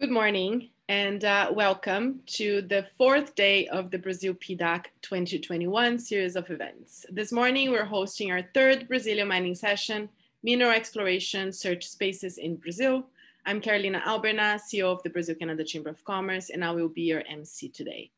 Good morning and uh, welcome to the fourth day of the Brazil PDAC 2021 series of events. This morning we're hosting our third Brazilian mining session, Mineral Exploration Search Spaces in Brazil. I'm Carolina Alberna, CEO of the Brazil-Canada Chamber of Commerce, and I will be your MC today.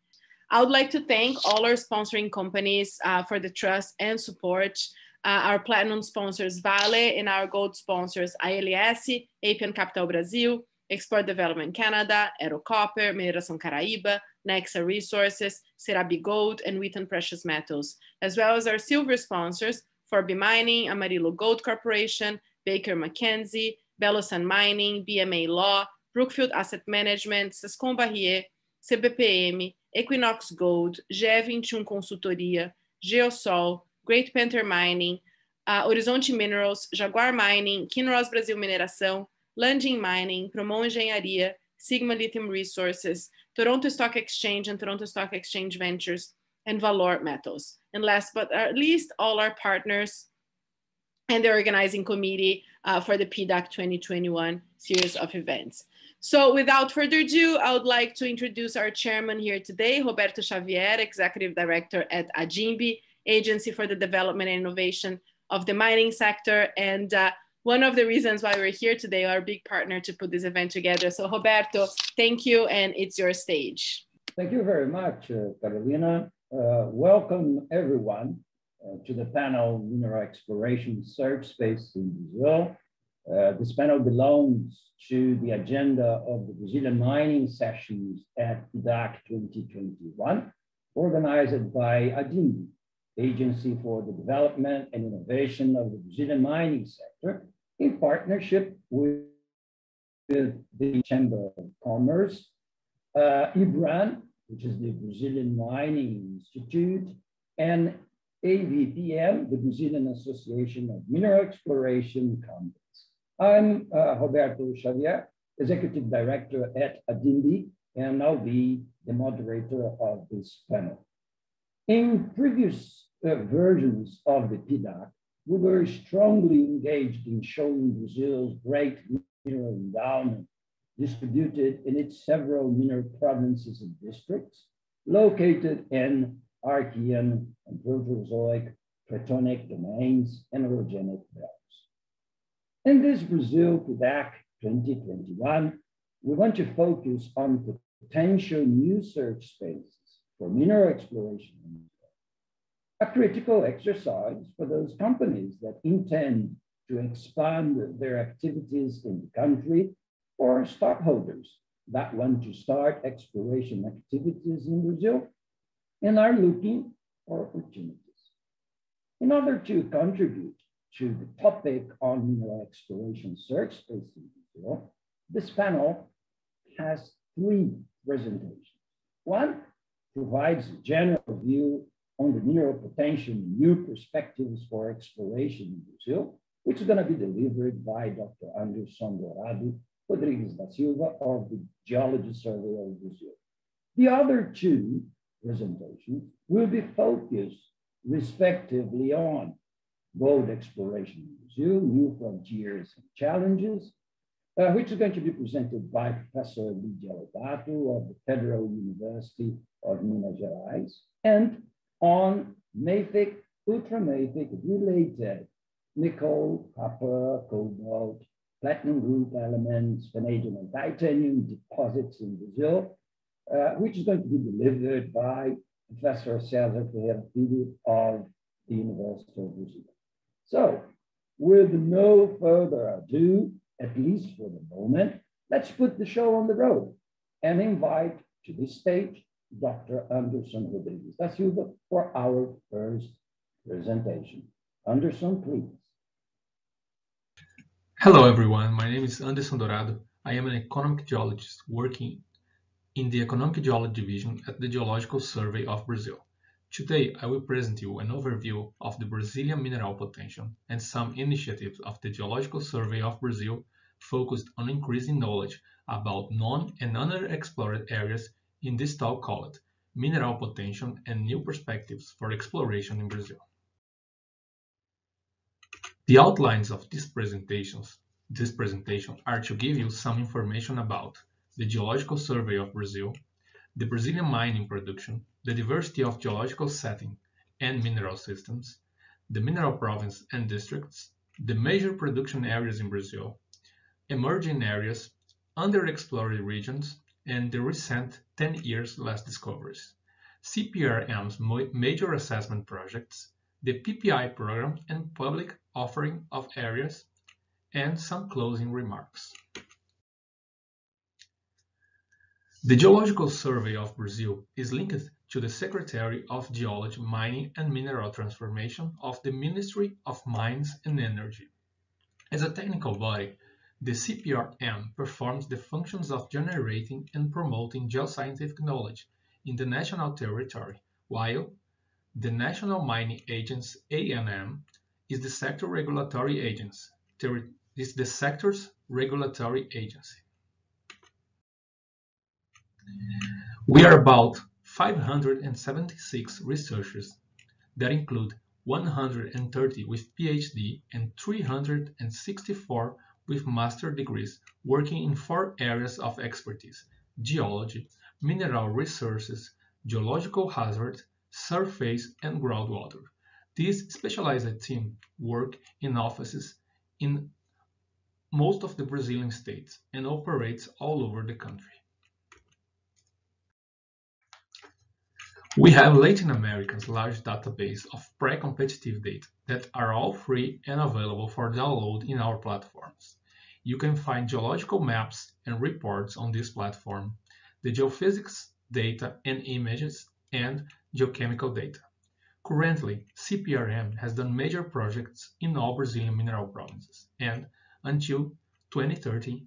I would like to thank all our sponsoring companies uh, for the trust and support uh, our platinum sponsors Vale and our gold sponsors ALS, Appian Capital Brasil, Export Development Canada, Ero Copper, Mineração Caraíba, Nexa Resources, Serabi Gold, and Wheaton Precious Metals, as well as our silver sponsors, Forbi Mining, Amarillo Gold Corporation, Baker McKenzie, Belosan Mining, BMA Law, Brookfield Asset Management, Sescom Barrier, CBPM, Equinox Gold, G21 Consultoria, Geosol, Great Panther Mining, uh, Horizonte Minerals, Jaguar Mining, Kinross Brasil Mineração, Lundin Mining, Promon Engenharia, Sigma Lithium Resources, Toronto Stock Exchange and Toronto Stock Exchange Ventures, and Valor Metals. And last but not least, all our partners and the organizing committee uh, for the PDAC 2021 series of events. So without further ado, I would like to introduce our chairman here today, Roberto Xavier, Executive Director at ADIMB, Agency for the Development and Innovation of the Mining Sector. And uh, one of the reasons why we're here today, our big partner to put this event together. So Roberto, thank you, and it's your stage. Thank you very much, uh, Carolina. Uh, welcome everyone uh, to the panel Mineral Exploration Search Space in Brazil. Uh, this panel belongs to the agenda of the Brazilian mining sessions at PDAC 2021, organized by ADIMB, Agency for the Development and Innovation of the Brazilian Mining Sector, in partnership with, the Chamber of Commerce, uh, IBRAM, which is the Brazilian Mining Institute, and ABPM, the Brazilian Association of Mineral Exploration Companies. I'm uh, Roberto Xavier, Executive Director at ADIMB, and I'll be the moderator of this panel. In previous uh, versions of the PDAC, we were strongly engaged in showing Brazil's great mineral endowment distributed in its several mineral provinces and districts, located in Archean and Proterozoic, Cratonic domains, and orogenic belts. In this Brazil PDAC 2021, we want to focus on potential new search spaces for mineral exploration a critical exercise for those companies that intend to expand their activities in the country or stockholders that want to start exploration activities in Brazil and are looking for opportunities. In order to contribute to the topic on mineral exploration search space in Brazil, this panel has three presentations. One provides a general view on the mineral potential and new perspectives for exploration in Brazil, which is going to be delivered by Dr. Anderson Dourado Rodrigues da Silva of the Geology Survey of Brazil. The other two presentations will be focused respectively on gold exploration in Brazil, new frontiers and challenges, uh, which is going to be presented by Professor Lydia Lobato of the Federal University of Minas Gerais, and on mafic, ultramafic related nickel, copper, cobalt, platinum group elements, vanadium and titanium deposits in Brazil, uh, which is going to be delivered by Professor Cesar Ferreira of the University of Brasília. So, with no further ado, at least for the moment, let's put the show on the road and invite to this stage Dr. Anderson Rodrigues da Silva for our first presentation. Anderson, please. Hello, everyone. My name is Anderson Dourado. I am an economic geologist working in the Economic Geology Division at the Geological Survey of Brazil. Today, I will present you an overview of the Brazilian mineral potential and some initiatives of the Geological Survey of Brazil focused on increasing knowledge about known and underexplored areas in this talk called Mineral Potential and New Perspectives for Exploration in Brazil. The outlines of these presentations this presentation are to give you some information about the Geological Survey of Brazil, the Brazilian mining production, the diversity of geological setting and mineral systems, the mineral province and districts, the major production areas in Brazil, emerging areas, underexplored regions, and the recent 10 years last discoveries, CPRM's major assessment projects, the PPI program and public offering of areas, and some closing remarks. The Geological Survey of Brazil is linked to the Secretary of Geology, Mining and Mineral Transformation of the Ministry of Mines and Energy. As a technical body, the CPRM performs the functions of generating and promoting geoscientific knowledge in the national territory, while the National Mining Agency ANM is the sector regulatory agency. Is the sector's regulatory agency. We are about 576 researchers that include 130 with PhD and 364 with master degrees working in four areas of expertise geology, mineral resources, geological hazards, surface, and groundwater. This specialized team work in offices in most of the Brazilian states and operates all over the country. We have Latin America's large database of pre-competitive data that are all free and available for download in our platforms. You can find geological maps and reports on this platform, the geophysics data and images, and geochemical data. Currently, CPRM has done major projects in all Brazilian mineral provinces, and until 2030,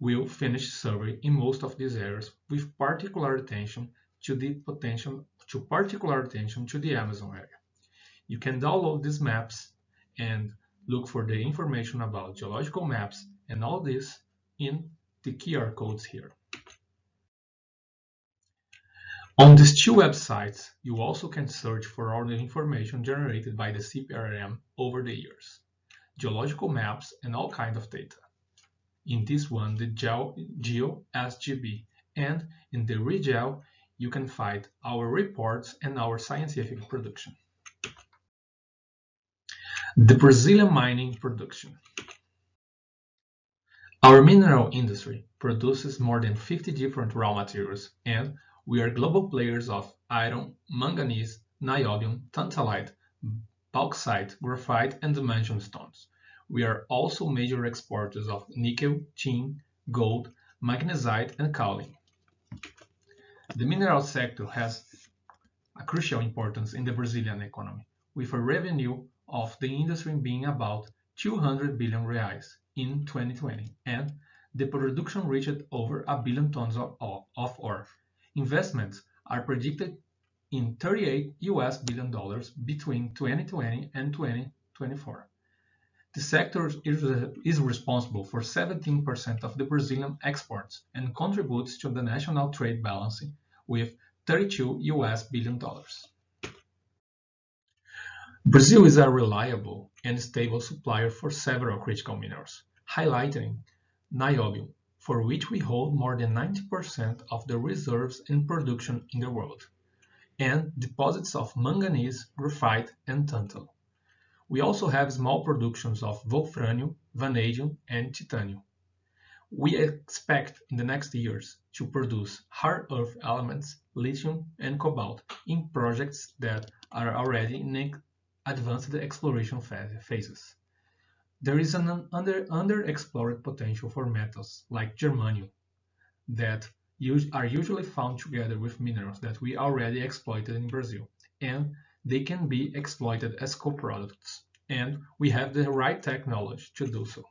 will finish survey in most of these areas with particular attention to the potential to particular attention to the Amazon area. You can download these maps and look for the information about geological maps and all this in the QR codes here. On these two websites, you also can search for all the information generated by the CPRM over the years, geological maps and all kinds of data. In this one, the GeoSGB, and in the RIGeo, you can find our reports and our scientific production. The Brazilian mining production. Our mineral industry produces more than 50 different raw materials and we are global players of iron, manganese, niobium, tantalite, bauxite, graphite, and dimension stones. We are also major exporters of nickel, tin, gold, magnesite, and kaolin. The mineral sector has a crucial importance in the Brazilian economy, with a revenue of the industry being about 200 billion reais in 2020, and the production reached over a billion tons of, of ore. Investments are predicted in 38 US billion dollars between 2020 and 2024. The sector is, responsible for 17% of the Brazilian exports and contributes to the national trade balance with 32 US billion dollars. Brazil is a reliable and stable supplier for several critical minerals, highlighting niobium, for which we hold more than 90% of the reserves and production in the world, and deposits of manganese, graphite, and tantalum. We also have small productions of wolframium, vanadium, and titanium. We expect in the next years to produce rare earth elements, lithium, and cobalt in projects that are already in advanced exploration phases. There is an under, underexplored potential for metals like germanium that are usually found together with minerals that we already exploited in Brazil, and they can be exploited as co-products, and we have the right technology to do so.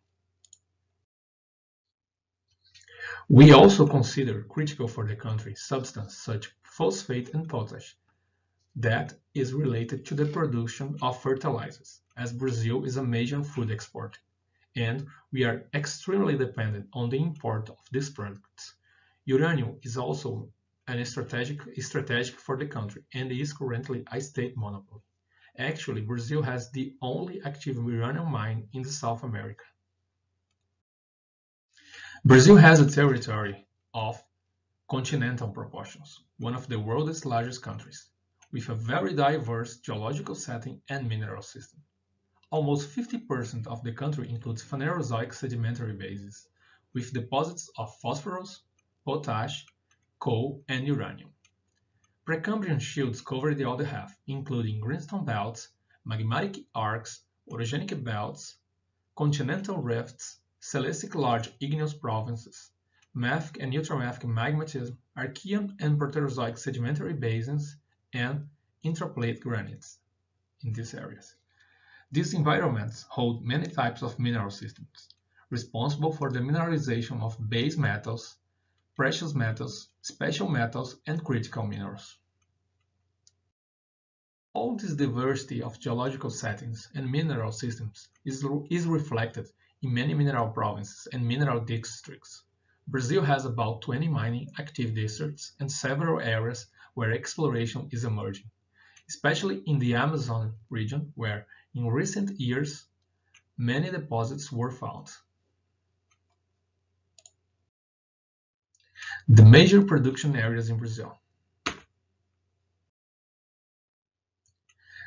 We also consider critical for the country substance such phosphate and potash that is related to the production of fertilizers, as Brazil is a major food exporter, and we are extremely dependent on the import of these products. Uranium is also an strategic, strategic for the country and is currently a state monopoly. Actually, Brazil has the only active uranium mine in South America. Brazil has a territory of continental proportions, one of the world's largest countries, with a very diverse geological setting and mineral system. Almost 50% of the country includes Phanerozoic sedimentary basins, with deposits of phosphorus, potash, coal, and uranium. Precambrian shields cover the other half, including greenstone belts, magmatic arcs, orogenic belts, continental rifts, Silicic large igneous provinces, mafic and ultramafic magmatism, Archean and Proterozoic sedimentary basins, and intraplate granites in these areas. These environments hold many types of mineral systems, responsible for the mineralization of base metals, precious metals, special metals, and critical minerals. All this diversity of geological settings and mineral systems is, is reflected in many mineral provinces and mineral districts. Brazil has about 20 mining active districts and several areas where exploration is emerging, especially in the Amazon region where, in recent years, many deposits were found. The major production areas in Brazil.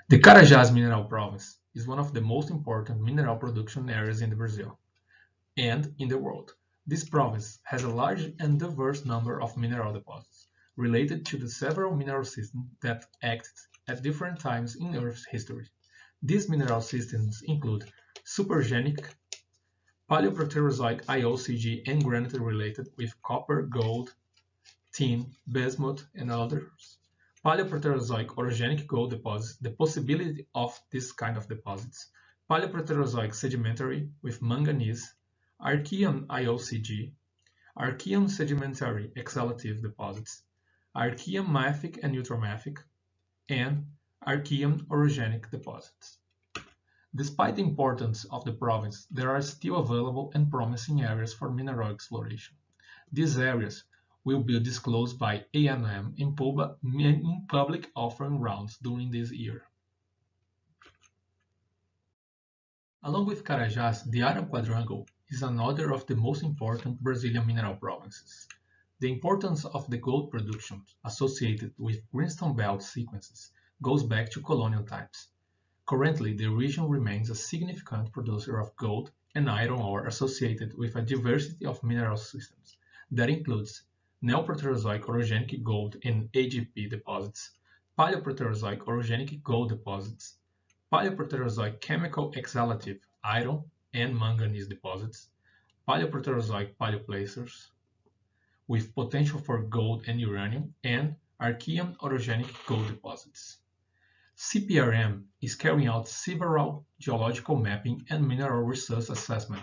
The Carajás Mineral Province is one of the most important mineral production areas in Brazil and in the world. This province has a large and diverse number of mineral deposits related to the several mineral systems that acted at different times in Earth's history. These mineral systems include supergenic, paleoproterozoic IOCG and granite related with copper, gold, tin, bismuth, and others, Paleoproterozoic orogenic gold deposits, the possibility of this kind of deposits, Paleoproterozoic sedimentary with manganese, Archean IOCG, Archean sedimentary exhalative deposits, Archean mafic and ultramafic, and Archean orogenic deposits. Despite the importance of the province, there are still available and promising areas for mineral exploration. These areas will be disclosed by ANM in, in public offering rounds during this year. Along with Carajás, the Iron Quadrangle is another of the most important Brazilian mineral provinces. The importance of the gold production associated with greenstone belt sequences goes back to colonial times. Currently, the region remains a significant producer of gold and iron ore associated with a diversity of mineral systems that includes Neoproterozoic orogenic gold and AGP deposits, Paleoproterozoic orogenic gold deposits, Paleoproterozoic chemical exhalative iron and manganese deposits, Paleoproterozoic paleoplacers with potential for gold and uranium, and Archean orogenic gold deposits. CPRM is carrying out several geological mapping and mineral resource assessment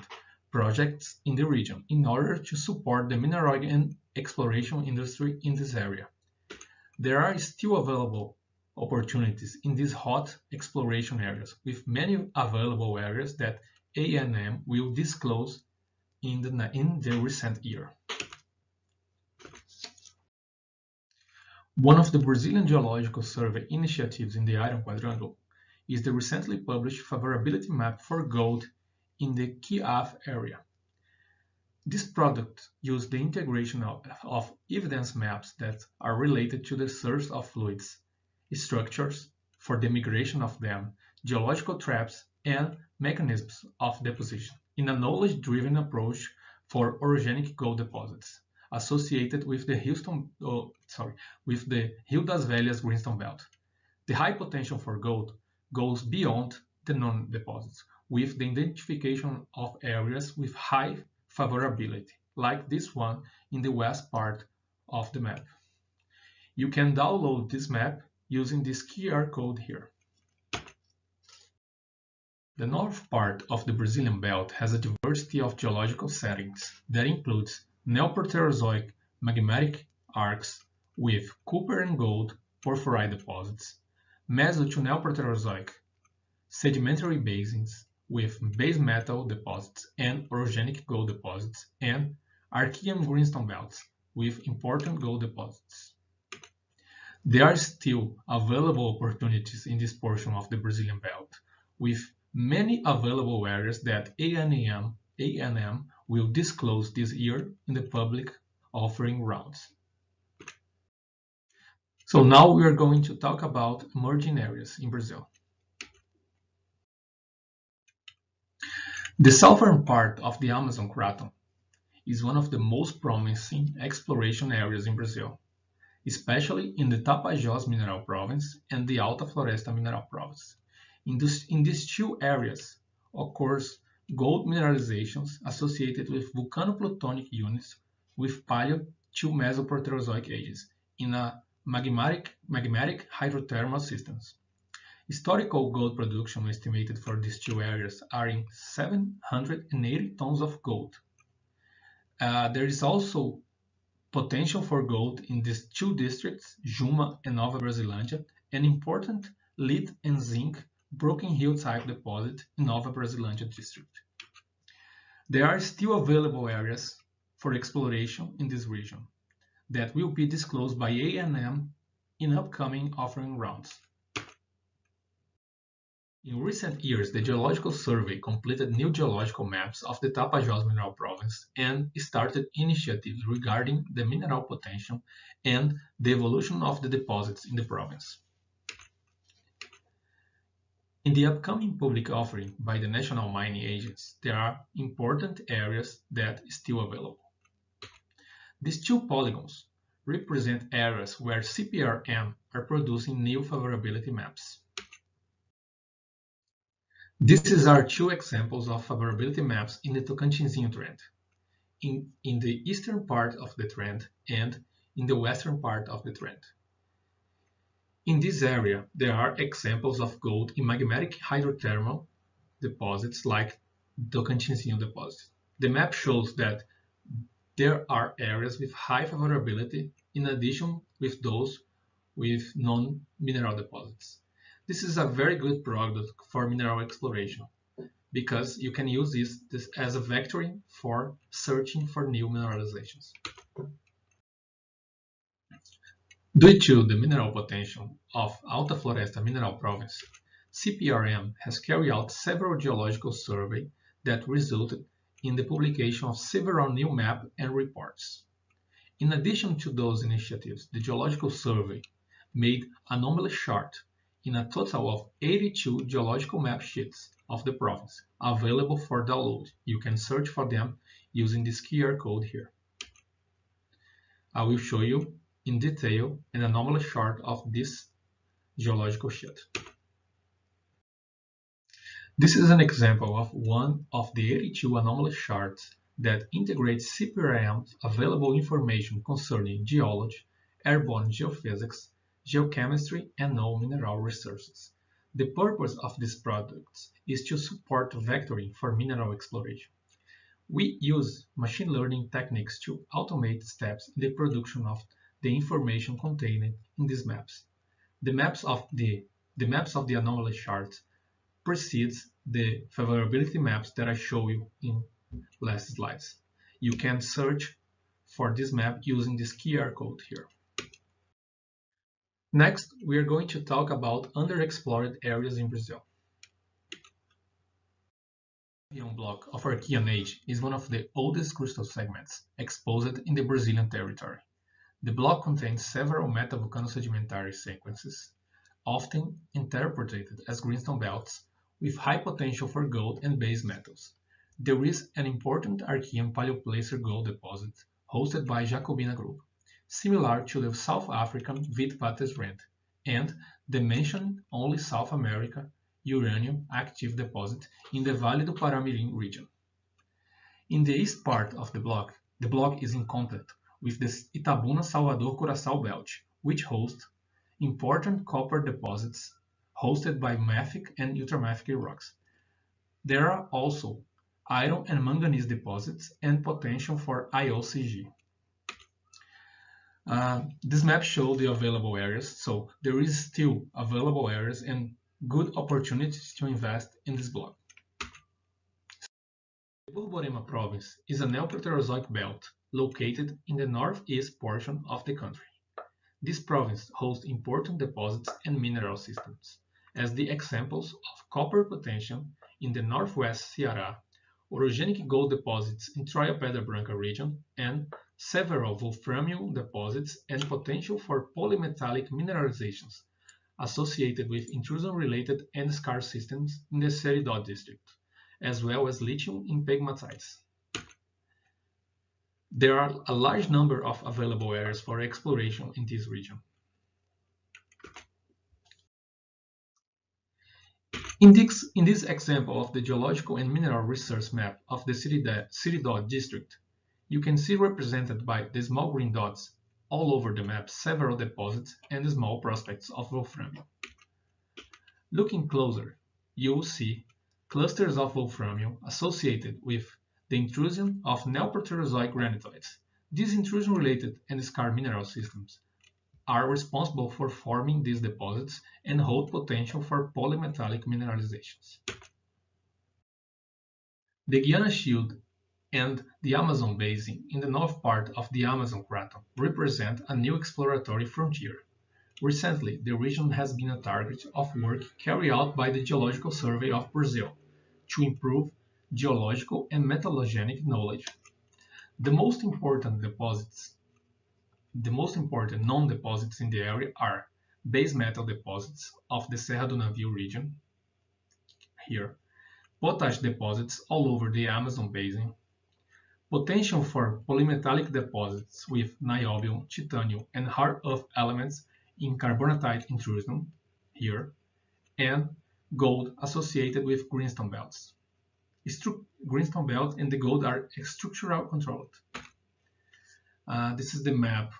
projects in the region in order to support the mineral and exploration industry in this area. There are still available opportunities in these hot exploration areas, with many available areas that ANM will disclose in the, in the recent year. One of the Brazilian Geological Survey initiatives in the Iron Quadrangle is the recently published favorability map for gold in the QF area. This product uses the integration of, of, evidence maps that are related to the source of fluids, structures for the migration of them, geological traps, and mechanisms of deposition in a knowledge-driven approach for orogenic gold deposits associated with the Houston, oh, sorry, with the Rio das Velhas greenstone belt. The high potential for gold goes beyond the known deposits, with the identification of areas with high favorability, like this one in the west part of the map. You can download this map using this QR code here. The north part of the Brasília belt has a diversity of geological settings that includes Neoproterozoic magmatic arcs with copper and gold porphyry deposits, Meso to Neoproterozoic sedimentary basins, with base metal deposits and orogenic gold deposits, and Archean greenstone belts with important gold deposits. There are still available opportunities in this portion of the Brasília belt, with many available areas that ANM ANM will disclose this year in the public offering rounds. So now we are going to talk about emerging areas in Brazil. The southern part of the Amazon Craton is one of the most promising exploration areas in Brazil, especially in the Tapajós Mineral Province and the Alta Floresta Mineral Province. In, this, in these two areas occurs gold mineralizations associated with volcanoplutonic units with Paleo to Mesoproterozoic ages in a magmatic, magmatic hydrothermal systems. Historical gold production estimated for these two areas are in 780 tons of gold. Uh, there is also potential for gold in these two districts, Juma and Nova Brasilândia, an important lead and zinc Broken Hill type deposit in Nova Brasilândia district. There are still available areas for exploration in this region that will be disclosed by ANM in upcoming offering rounds. In recent years, the Geological Survey completed new geological maps of the Tapajós Mineral Province and started initiatives regarding the mineral potential and the evolution of the deposits in the province. In the upcoming public offering by the national mining agents, there are important areas that are still available. These two polygons represent areas where CPRM are producing new favorability maps. These our two examples of favorability maps in the Tocantinzinho trend, in, in the eastern part of the trend and in the western part of the trend. In this area, there are examples of gold in magmatic hydrothermal deposits like Tocantinzinho deposit. The map shows that there are areas with high favorability in addition with those with non-mineral deposits. This is a very good product for mineral exploration because you can use this, this as a vectoring for searching for new mineralizations. Due to the mineral potential of Alta Floresta Mineral Province, CPRM has carried out several geological surveys that resulted in the publication of several new maps and reports. In addition to those initiatives, the Geological Survey made anomaly chart in a total of 82 geological map sheets of the province available for download. You can search for them using this QR code here. I will show you in detail an anomaly chart of this geological sheet. This is an example of one of the 82 anomaly charts that integrates CPRM's available information concerning geology, airborne geophysics, geochemistry, and known mineral resources. The purpose of these products is to support vectoring for mineral exploration. We use machine learning techniques to automate steps in the production of the information contained in these maps. The maps of the, the maps of the anomaly chart precedes the favorability maps that I show you in last slides. You can search for this map using this QR code here. Next, we are going to talk about underexplored areas in Brazil. The block of Archean age is one of the oldest crustal segments exposed in the Brazilian territory. The block contains several metavolcanosedimentary sequences, often interpreted as greenstone belts, with high potential for gold and base metals. There is an important Archean paleoplacer gold deposit hosted by Jacobina Group, similar to the South African Witwatersrand, and the mentioned only South America uranium active deposit in the Vale do Paramirim region. In the east part of the block, the block is in contact with the Itabuna Salvador Curaçá belt, which hosts important copper deposits hosted by mafic and ultramafic rocks. There are also iron and manganese deposits and potential for IOCG. Uh, this map shows the available areas, so there is still available areas and good opportunities to invest in this block. The Borborema province is a Neoproterozoic belt located in the northeast portion of the country. This province hosts important deposits and mineral systems, as the examples of copper potential in the northwest Ceará orogenic gold deposits in Troia Pedra Branca region, and several wolframium deposits and potential for polymetallic mineralizations associated with intrusion-related and skarn systems in the Seridó district, as well as lithium in pegmatites. There are a large number of available areas for exploration in this region. In this, in this example of the geological and mineral resource map of the Seridó district, you can see represented by the small green dots all over the map several deposits and small prospects of wolframium. Looking closer, you will see clusters of wolframium associated with the intrusion of Neoproterozoic granitoids. These intrusion-related and skarn mineral systems are responsible for forming these deposits and hold potential for polymetallic mineralizations. The Guiana Shield and the Amazon Basin in the north part of the Amazon Craton represent a new exploratory frontier. Recently, the region has been a target of work carried out by the Geological Survey of Brazil to improve geological and metallogenic knowledge. The most important deposits the most important known deposits in the area are base metal deposits of the Serra do Navio region, here, potash deposits all over the Amazon basin, potential for polymetallic deposits with niobium, titanium, and rare earth elements in carbonatite intrusion, here, and gold associated with greenstone belts. Stru greenstone belt and the gold are structural controlled. Uh, this is the map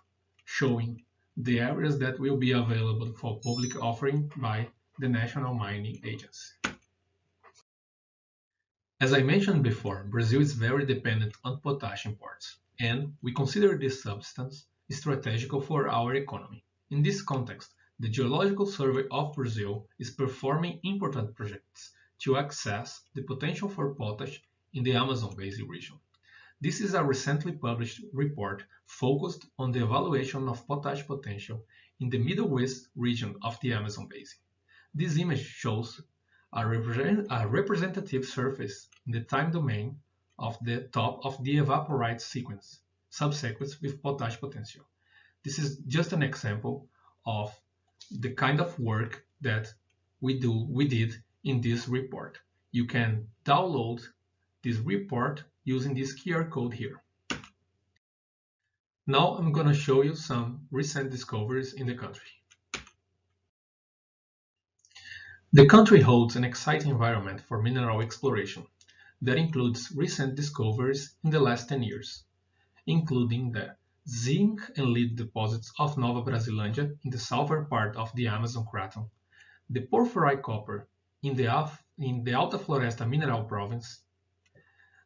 showing the areas that will be available for public offering by the National Mining Agency. As I mentioned before, Brazil is very dependent on potash imports, and we consider this substance strategical for our economy. In this context, the Geological Survey of Brazil is performing important projects to access the potential for potash in the Amazon Basin region. This is a recently published report focused on the evaluation of potash potential in the Middle West region of the Amazon Basin. This image shows a, represent a representative surface in the time domain of the top of the evaporite sequence, subsequence with potash potential. This is just an example of the kind of work that we do we did in this report. You can download this report using this QR code here. Now I'm going to show you some recent discoveries in the country. The country holds an exciting environment for mineral exploration that includes recent discoveries in the last 10 years, including the zinc and lead deposits of Nova Brasilândia in the southern part of the Amazon Craton, the porphyry copper in the, in the Alta Floresta Mineral Province,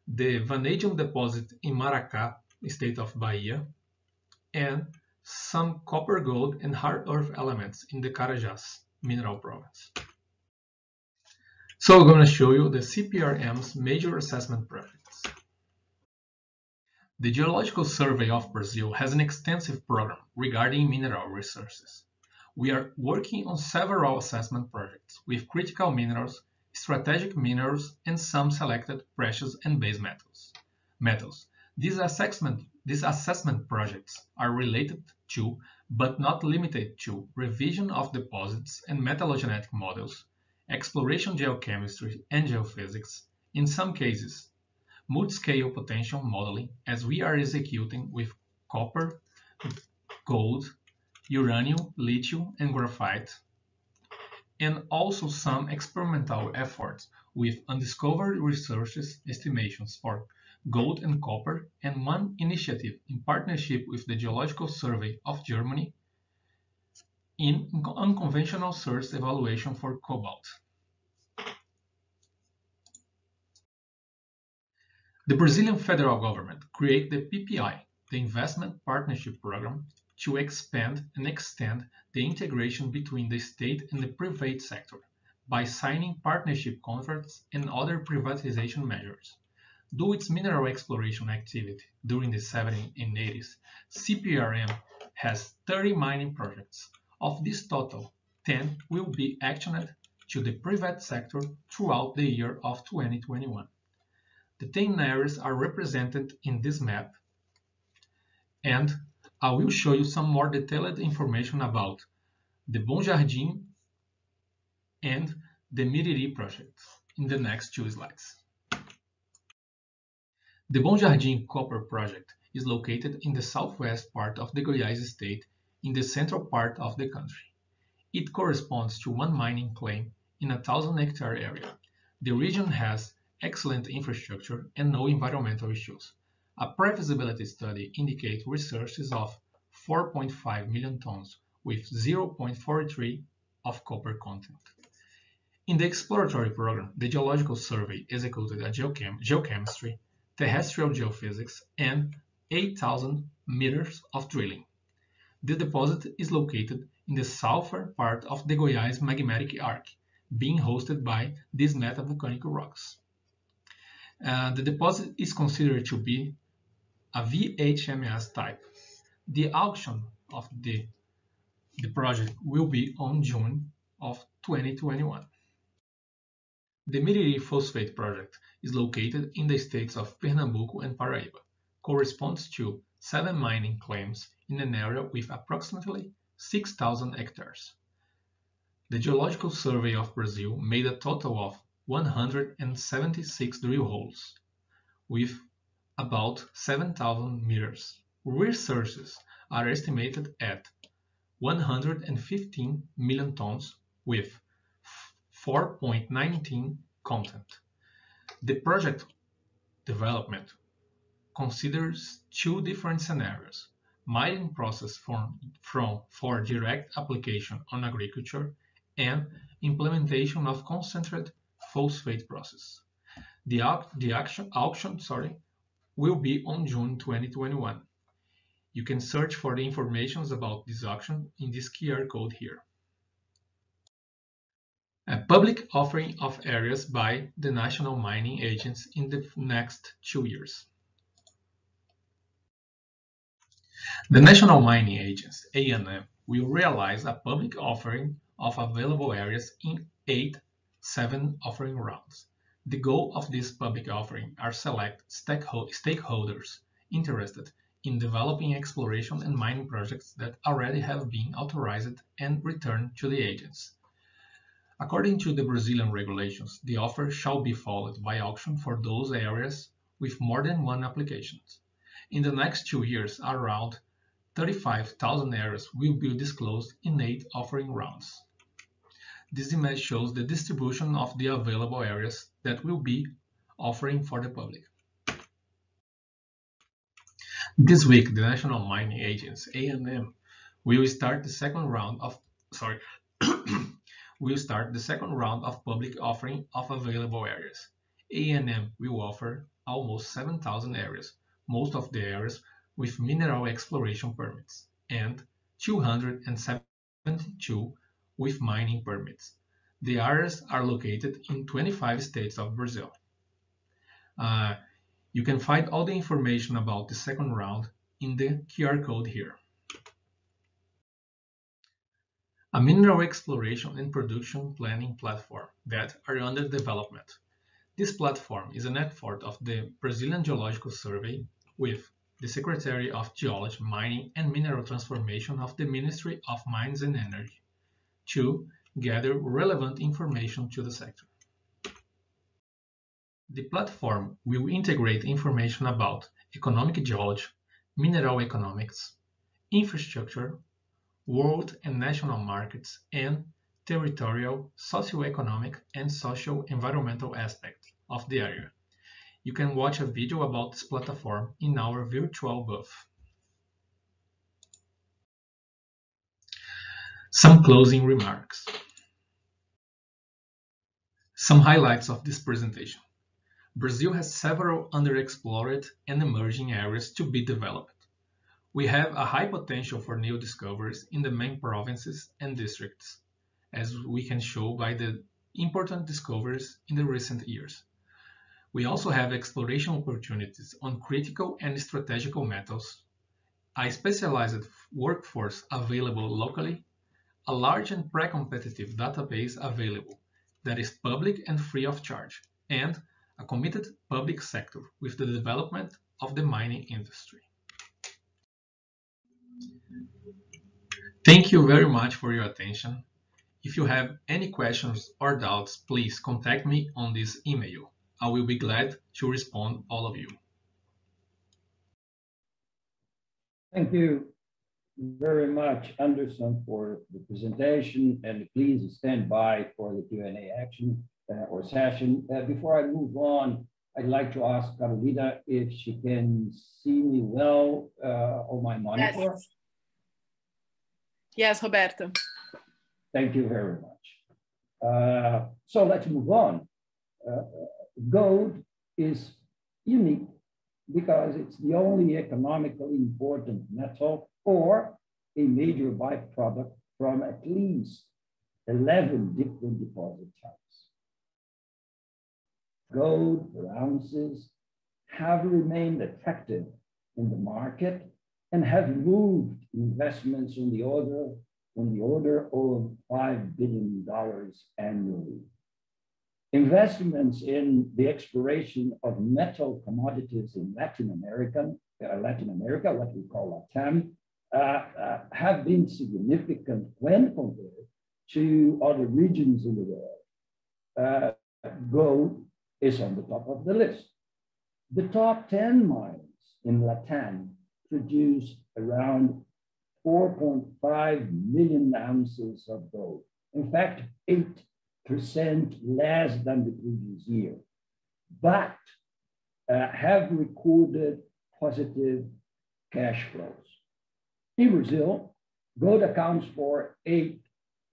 the vanadium deposit in Maracá, state of Bahia, and some copper gold and rare earth elements in the Carajás mineral province. So I'm going to show you the CPRM's major assessment projects. The Geological Survey of Brazil has an extensive program regarding mineral resources. We are working on several assessment projects with critical minerals strategic minerals, and some selected precious and base metals. metals. These assessment, these assessment projects are related to, but not limited to, revision of deposits and metallogenetic models, exploration geochemistry and geophysics, in some cases, multi-scale potential modeling as we are executing with copper, gold, uranium, lithium, and graphite, and also some experimental efforts with undiscovered resources estimations for gold and copper, and one initiative in partnership with the Geological Survey of Germany in unconventional source evaluation for cobalt. The Brazilian federal government created the PPI, the Investment Partnership Program, to expand and extend the integration between the state and the private sector by signing partnership contracts and other privatization measures. Due its mineral exploration activity during the 70s and 80s, CPRM has 30 mining projects. Of this total, 10 will be actioned to the private sector throughout the year of 2021. The 10 areas are represented in this map and I will show you some more detailed information about the Bom Jardim and the Miriri project in the next two slides. The Bom Jardim copper project is located in the southwest part of the Goiás state in the central part of the country. It corresponds to one mining claim in a 1,000 hectare area. The region has excellent infrastructure and no environmental issues. A pre-feasibility study indicates resources of 4.5 million tons with 0.43 of copper content. In the exploratory program, the Geological Survey executed a geochem geochemistry, terrestrial geophysics, and 8,000 meters of drilling. The deposit is located in the southern part of the Goiás magmatic arc, being hosted by these metavolcanic rocks. Uh, the deposit is considered to be a VHMS type. The auction of the, the project will be on June of 2021. The Miriri Phosphate project is located in the states of Pernambuco and Paraíba, corresponds to seven mining claims in an area with approximately 6,000 hectares. The Geological Survey of Brazil made a total of 176 drill holes, with about 7,000 meters. Resources are estimated at 115 million tons with 4.19 content. The project development considers two different scenarios mining process from, from, for direct application on agriculture and implementation of concentrate phosphate process. The, the action, auction sorry, will be on June 2021. You can search for the information about this auction in this QR code here. A public offering of areas by the national mining agents in the next two years. The National Mining Agency, ANM, will realize a public offering of available areas in eight, seven offering rounds. The goal of this public offering are select stakeholders interested in developing exploration and mining projects that already have been authorized and returned to the agents. According to the Brazilian regulations, the offer shall be followed by auction for those areas with more than one application. In the next two years, around 35,000 areas will be disclosed in eight offering rounds. This image shows the distribution of the available areas that will be offering for the public. This week, the National Mining Agency, ANM, will start the second round of sorry will start the second round of public offering of available areas. ANM will offer almost 7,000 areas, most of the areas with mineral exploration permits, and 272 with mining permits. The areas are located in 25 states of Brazil. Uh, you can find all the information about the second round in the QR code here. A mineral exploration and production planning platform that are under development. This platform is an effort of the Brazilian Geological Survey with the Secretary of Geology, Mining and Mineral Transformation of the Ministry of Mines and Energy to gather relevant information to the sector. The platform will integrate information about economic geology, mineral economics, infrastructure, world and national markets, and territorial, socioeconomic, and social environmental aspects of the area you can watch a video about this platform in our virtual booth. Some closing remarks. Some highlights of this presentation. Brazil has several underexplored and emerging areas to be developed. We have a high potential for new discoveries in the main provinces and districts, as we can show by the important discoveries in the recent years. We also have exploration opportunities on critical and strategical metals, a specialized workforce available locally, a large and pre-competitive database available that is public and free of charge, and a committed public sector with the development of the mining industry. Thank you very much for your attention. If you have any questions or doubts, please contact me on this email. I will be glad to respond all of you. Thank you very much, Anderson, for the presentation, and please stand by for the Q&A action uh, or session. Uh, before I move on, I'd like to ask Carolina if she can see me well uh, on my monitor. Yes. yes, Roberto. Thank you very much. Uh, so let's move on. Gold is unique because it's the only economically important metal or a major byproduct from at least 11 different deposit types. Gold per ounces have remained attractive in the market and have moved investments in the order on the order of $5 billion annually. Investments in the exploration of metal commodities in Latin America, uh, Latin America, what we call LATAM, uh, uh, have been significant when compared to other regions in the world. Uh, gold is on the top of the list. The top 10 mines in LATAM produce around 4.5 million ounces of gold. In fact, 8% less than the previous year, but uh, have recorded positive cash flows. In Brazil, gold accounts for 8.9%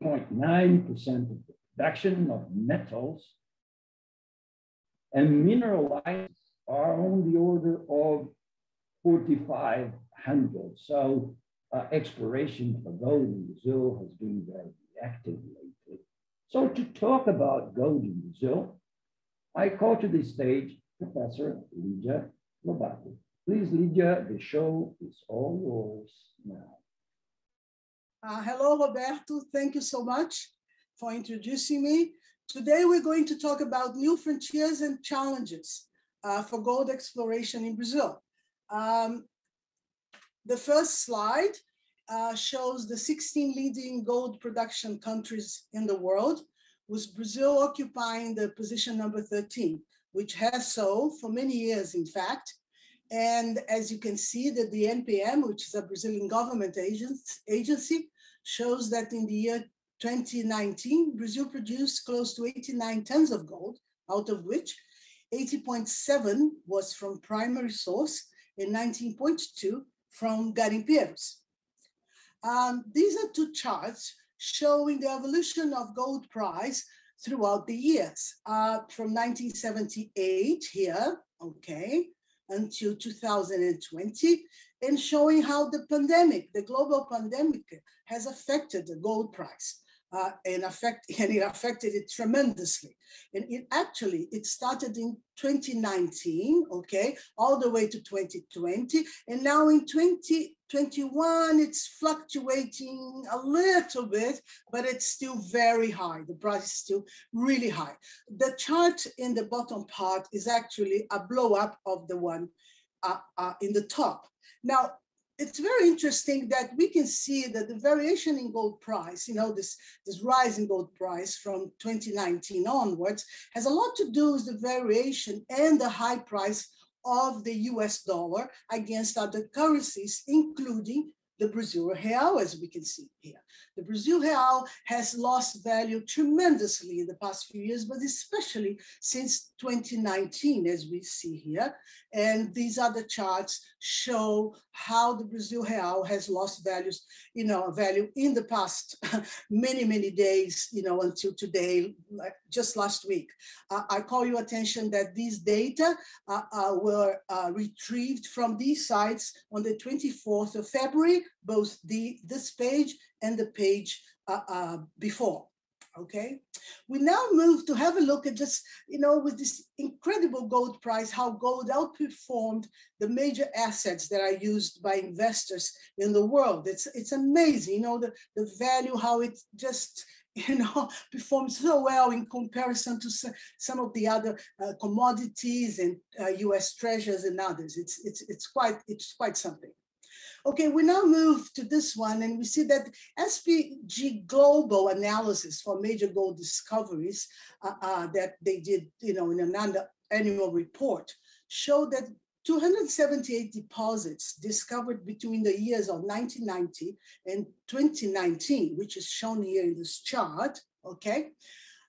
of the production of metals, and mineral rights are on the order of 4,500. So uh, exploration for gold in Brazil has been very active lately. So to talk about gold in Brazil, I call to the stage Professor Lydia Lobato. Please, Lydia, the show is all yours now. Uh, hello, Roberto. Thank you so much for introducing me. Today, we're going to talk about new frontiers and challenges uh, for gold exploration in Brazil. Um, the first slide uh, shows the 16 leading gold production countries in the world, with Brazil occupying the position number 13, which has so for many years, in fact. And as you can see that the NPM, which is a Brazilian government agency, shows that in the year 2019, Brazil produced close to 89 tons of gold, out of which 80.7 was from primary source and 19.2 from garimpeiros. Um, these are two charts showing the evolution of gold price throughout the years, uh, from 1978 here, okay, until 2020 and showing how the pandemic, the global pandemic has affected the gold price uh, and affect and it affected it tremendously. And it actually it started in 2019, okay, all the way to 2020, and now in 2021 it's fluctuating a little bit, but it's still very high. The price is still really high. The chart in the bottom part is actually a blow up of the one uh, uh, in the top. Now, it's very interesting that we can see that the variation in gold price, you know, this, this rise in gold price from 2019 onwards, has a lot to do with the variation and the high price of the US dollar against other currencies, including the Brazil real, as we can see here. The Brazil real has lost value tremendously in the past few years, but especially since 2019, as we see here. And these other charts show how the Brazil real has lost values, you know, value in the past many, many days, you know, until today, like just last week. Uh, I call your attention that these data uh, uh, were uh, retrieved from these sites on the 24th of February, both the this page and the page uh, uh, before. Okay, we now move to have a look at just, you know, with this incredible gold price, how gold outperformed the major assets that are used by investors in the world. It's, it's amazing, you know, the, the value, how it just you know, performs so well in comparison to some of the other uh, commodities and uh, U.S. treasures and others. It's it's it's quite it's quite something. Okay, we now move to this one, and we see that S&P Global analysis for major gold discoveries uh, uh, that they did, you know, in an annual report showed that 278 deposits discovered between the years of 1990 and 2019, which is shown here in this chart, okay,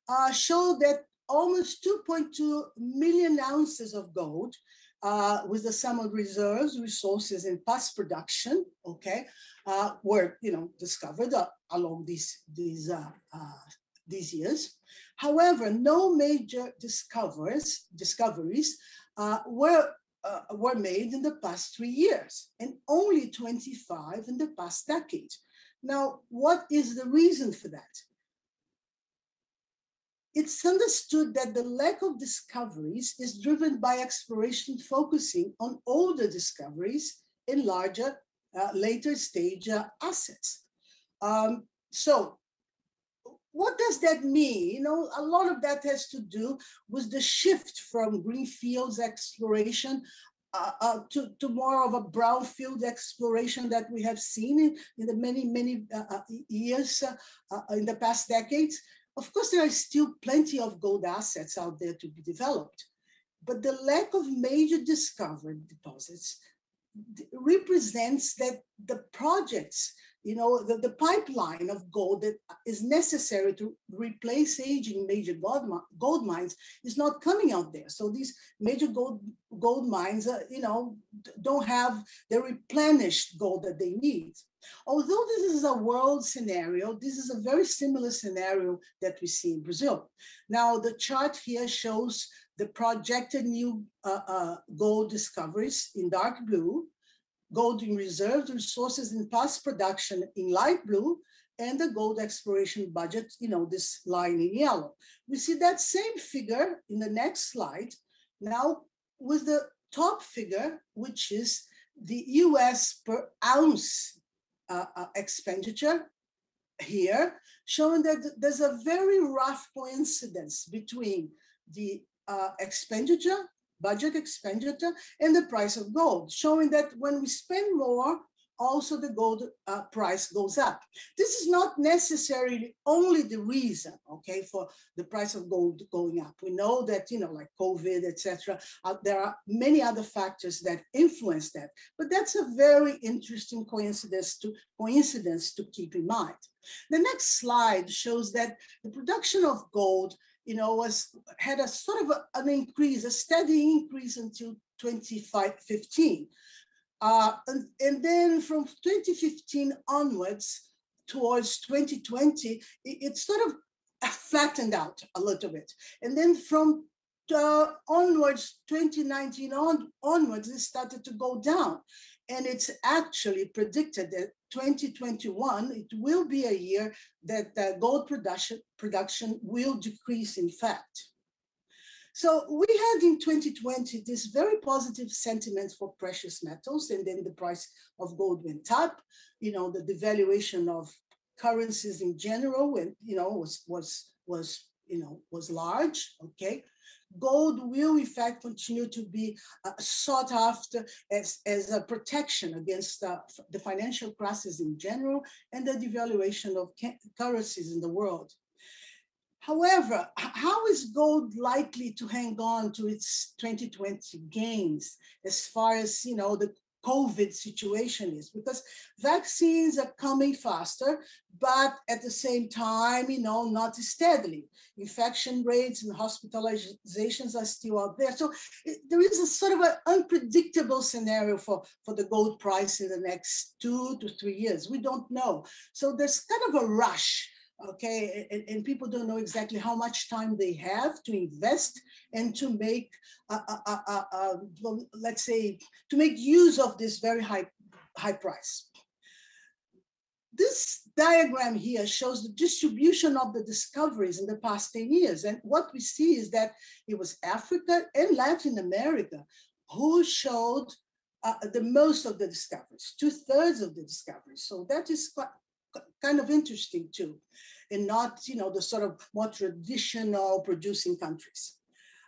uh, show that almost 2.2 million ounces of gold uh, with the sum of reserves, resources, and past production, okay, uh, were you know discovered uh, along these these uh, uh, these years. However, no major discoveries discoveries uh, were were made in the past three years and only 25 in the past decade. Now, what is the reason for that? It's understood that the lack of discoveries is driven by exploration focusing on older discoveries in larger, uh, later stage uh, assets. Um, so what does that mean? You know, a lot of that has to do with the shift from greenfields exploration uh, uh, to, to more of a brownfield exploration that we have seen in, in the many, many uh, uh years uh, uh, in the past decades. Of course, there are still plenty of gold assets out there to be developed, but the lack of major discovered deposits represents that the projects you know, the, the pipeline of gold that is necessary to replace aging major gold, gold mines is not coming out there. So these major gold, gold mines, uh, you know, don't have the replenished gold that they need. Although this is a world scenario, this is a very similar scenario that we see in Brazil. Now, the chart here shows the projected new uh, uh, gold discoveries in dark blue gold in reserves, resources in past production in light blue, and the gold exploration budget, you know, this line in yellow. We see that same figure in the next slide, now with the top figure, which is the US per ounce uh, uh, expenditure here, showing that there's a very rough coincidence between the uh, expenditure budget expenditure and the price of gold, showing that when we spend more, also the gold uh, price goes up. This is not necessarily only the reason, okay, for the price of gold going up. We know that, you know, like COVID, etc. Uh, there are many other factors that influence that, but that's a very interesting coincidence to coincidence to keep in mind. The next slide shows that the production of gold you know, was had a sort of a, an increase, a steady increase until 2015. Uh, and, and then from 2015 onwards towards 2020, it, it sort of flattened out a little bit. And then from uh, onwards, 2019 on, onwards, it started to go down. And it's actually predicted that 2021, it will be a year that uh, gold production, production will decrease, in fact. So we had in 2020 this very positive sentiment for precious metals, and then the price of gold went up. You know, the devaluation of currencies in general, and you know, was was was you know was large. Okay, gold will in fact continue to be uh, sought after as, as a protection against uh, the financial crisis in general and the devaluation of currencies in the world. However, how is gold likely to hang on to its 2020 gains as far as you know the COVID situation is because vaccines are coming faster, but at the same time, you know, not steadily. Infection rates and hospitalizations are still out there. So it, there is a sort of an unpredictable scenario for, for the gold price in the next two to three years. We don't know. So there's kind of a rush okay and, and, people don't know exactly how much time they have to invest and to make uh, uh, uh, uh, let's say to make use of this very high high price. This diagram here shows the distribution of the discoveries in the past 10 years and what we see is that it was africa and latin america who showed the most of the discoveries two-thirds of the discoveries. So that is quite kind of interesting too, and not, you know, the sort of more traditional producing countries.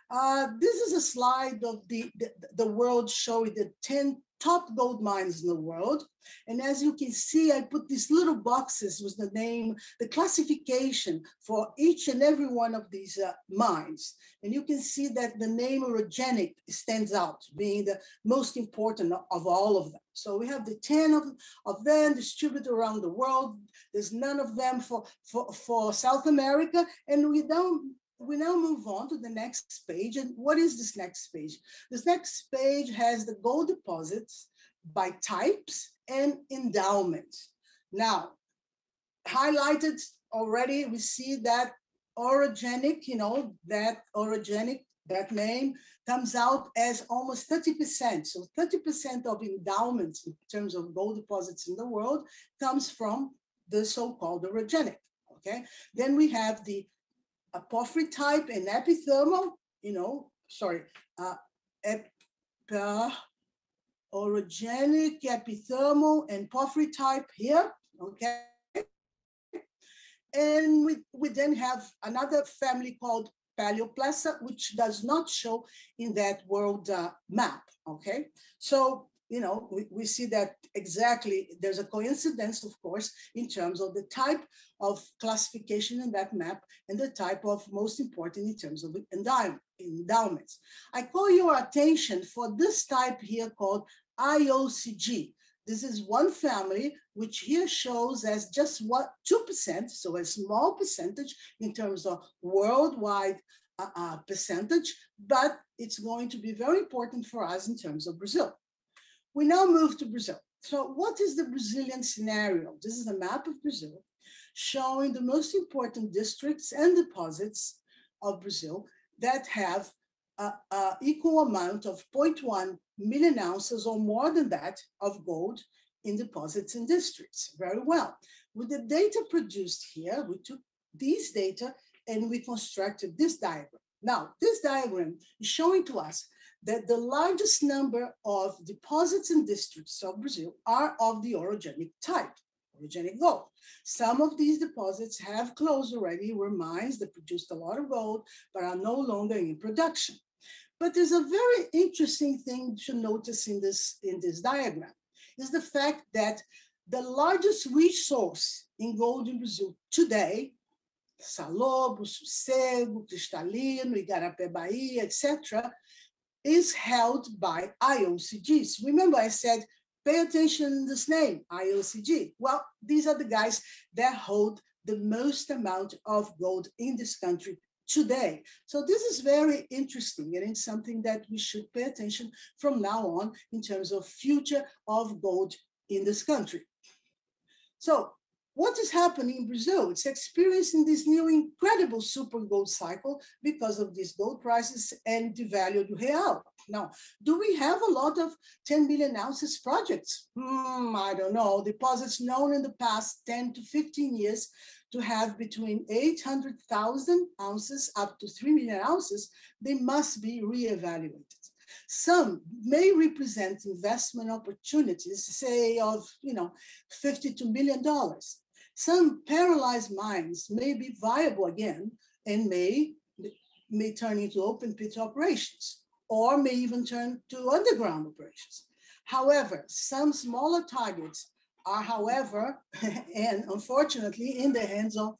Uh, this is a slide of the, the, the world showing the 10 top gold mines in the world. And as you can see, I put these little boxes with the name, the classification for each and every one of these uh, mines. And you can see that the name orogenic stands out, being the most important of all of them. So we have the 10 of, of them distributed around the world. There's none of them for, for, for South America. And we don't we now move on to the next page. And what is this next page? This next page has the gold deposits by types and endowments. Now, highlighted already, we see that orogenic, you know, that orogenic, that name comes out as almost 30%. So 30% of endowments in terms of gold deposits in the world comes from the so-called orogenic, okay? Then we have the a porphyry type and epithermal, you know, sorry, uh, ep, uh, orogenic, epithermal, and porphyry type here, okay? And we, we then have another family called paleoplacer, which does not show in that world uh, map, okay? So you know, we, we see that exactly, there's a coincidence, of course, in terms of the type of classification in that map and the type of most important in terms of endowments. I call your attention for this type here called IOCG. This is one family, which here shows as just what 2%, so a small percentage in terms of worldwide uh, uh, percentage, but it's going to be very important for us in terms of Brazil. We now move to Brazil. So what is the Brazilian scenario? This is a map of Brazil showing the most important districts and deposits of Brazil that have a, a equal amount of 0.1 million ounces or more than that of gold in deposits and districts. Very well. With the data produced here, we took these data and we constructed this diagram. Now, this diagram is showing to us that the largest number of deposits and districts of Brazil are of the orogenic type, orogenic gold. Some of these deposits have closed already, were mines that produced a lot of gold, but are no longer in production. But there's a very interesting thing to notice in this, in this diagram, is the fact that the largest resource in gold in Brazil today Salobo, Sossego, Cristalino, Igarapé Bahia, etc., is held by IOCGs. Remember I said, pay attention to this name, IOCG. Well, these are the guys that hold the most amount of gold in this country today. So this is very interesting and it's something that we should pay attention from now on in terms of future of gold in this country. So what is happening in Brazil? It's experiencing this new incredible super gold cycle because of these gold prices and devalued real. Now, do we have a lot of 10 million ounces projects? Hmm, I don't know. Deposits known in the past 10 to 15 years to have between 800,000 ounces up to 3 million ounces, they must be reevaluated. Some may represent investment opportunities, say of, you know, $52 million. Some paralyzed mines may be viable again and may, may turn into open pit operations or may even turn to underground operations. However, some smaller targets are, however, and unfortunately in the hands of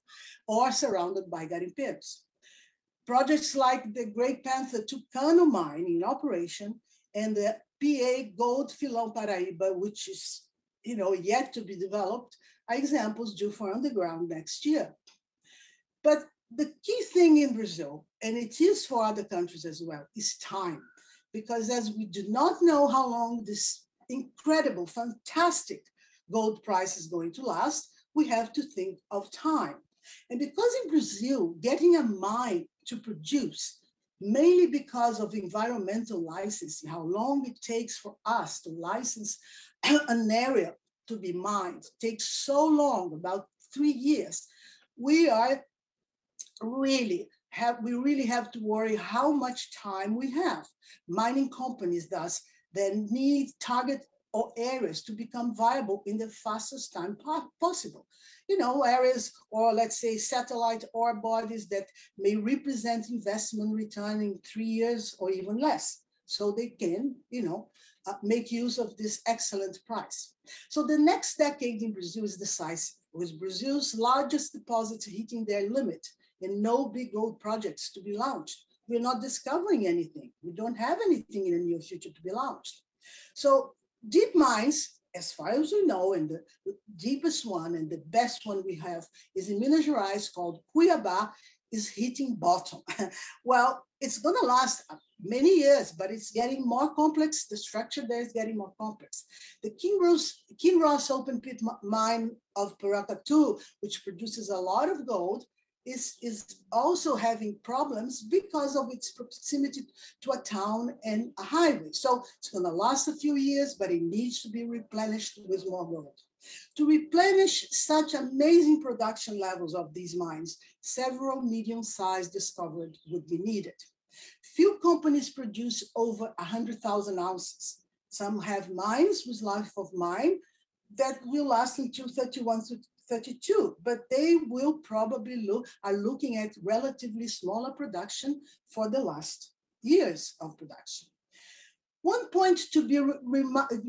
or surrounded by garimpeiros. Projects like the Great Panther Tucano mine in operation and the PA Gold Filão Paraíba, which is you know, yet to be developed, examples due for underground next year. But the key thing in Brazil, and it is for other countries as well, is time. Because as we do not know how long this incredible, fantastic gold price is going to last, we have to think of time. And because in Brazil, getting a mine to produce, mainly because of environmental licensing, how long it takes for us to license an area to be mined takes so long, about three years, we are really have, we really have to worry how much time we have. Mining companies thus then need target or areas to become viable in the fastest time possible. You know, areas or let's say satellite ore bodies that may represent investment return in three years or even less. So they can, you know, uh, make use of this excellent price. So the next decade in Brazil is decisive, with Brazil's largest deposits hitting their limit and no big gold projects to be launched. We're not discovering anything. We don't have anything in the near future to be launched. So deep mines, as far as we know, and the, deepest one and the best one we have is in Minas Gerais called Cuiabá, is hitting bottom. well, it's going to last many years, but it's getting more complex. The structure there is getting more complex. The Kinross, Kinross open pit mine of Paracatu, which produces a lot of gold, is, is also having problems because of its proximity to a town and a highway. So it's going to last a few years, but it needs to be replenished with more gold. To replenish such amazing production levels of these mines, several medium-sized discoveries would be needed. Few companies produce over 100,000 ounces. Some have mines with life of mine that will last until 31 to 32, but they will probably look, are looking at relatively smaller production for the last years of production. One point to be,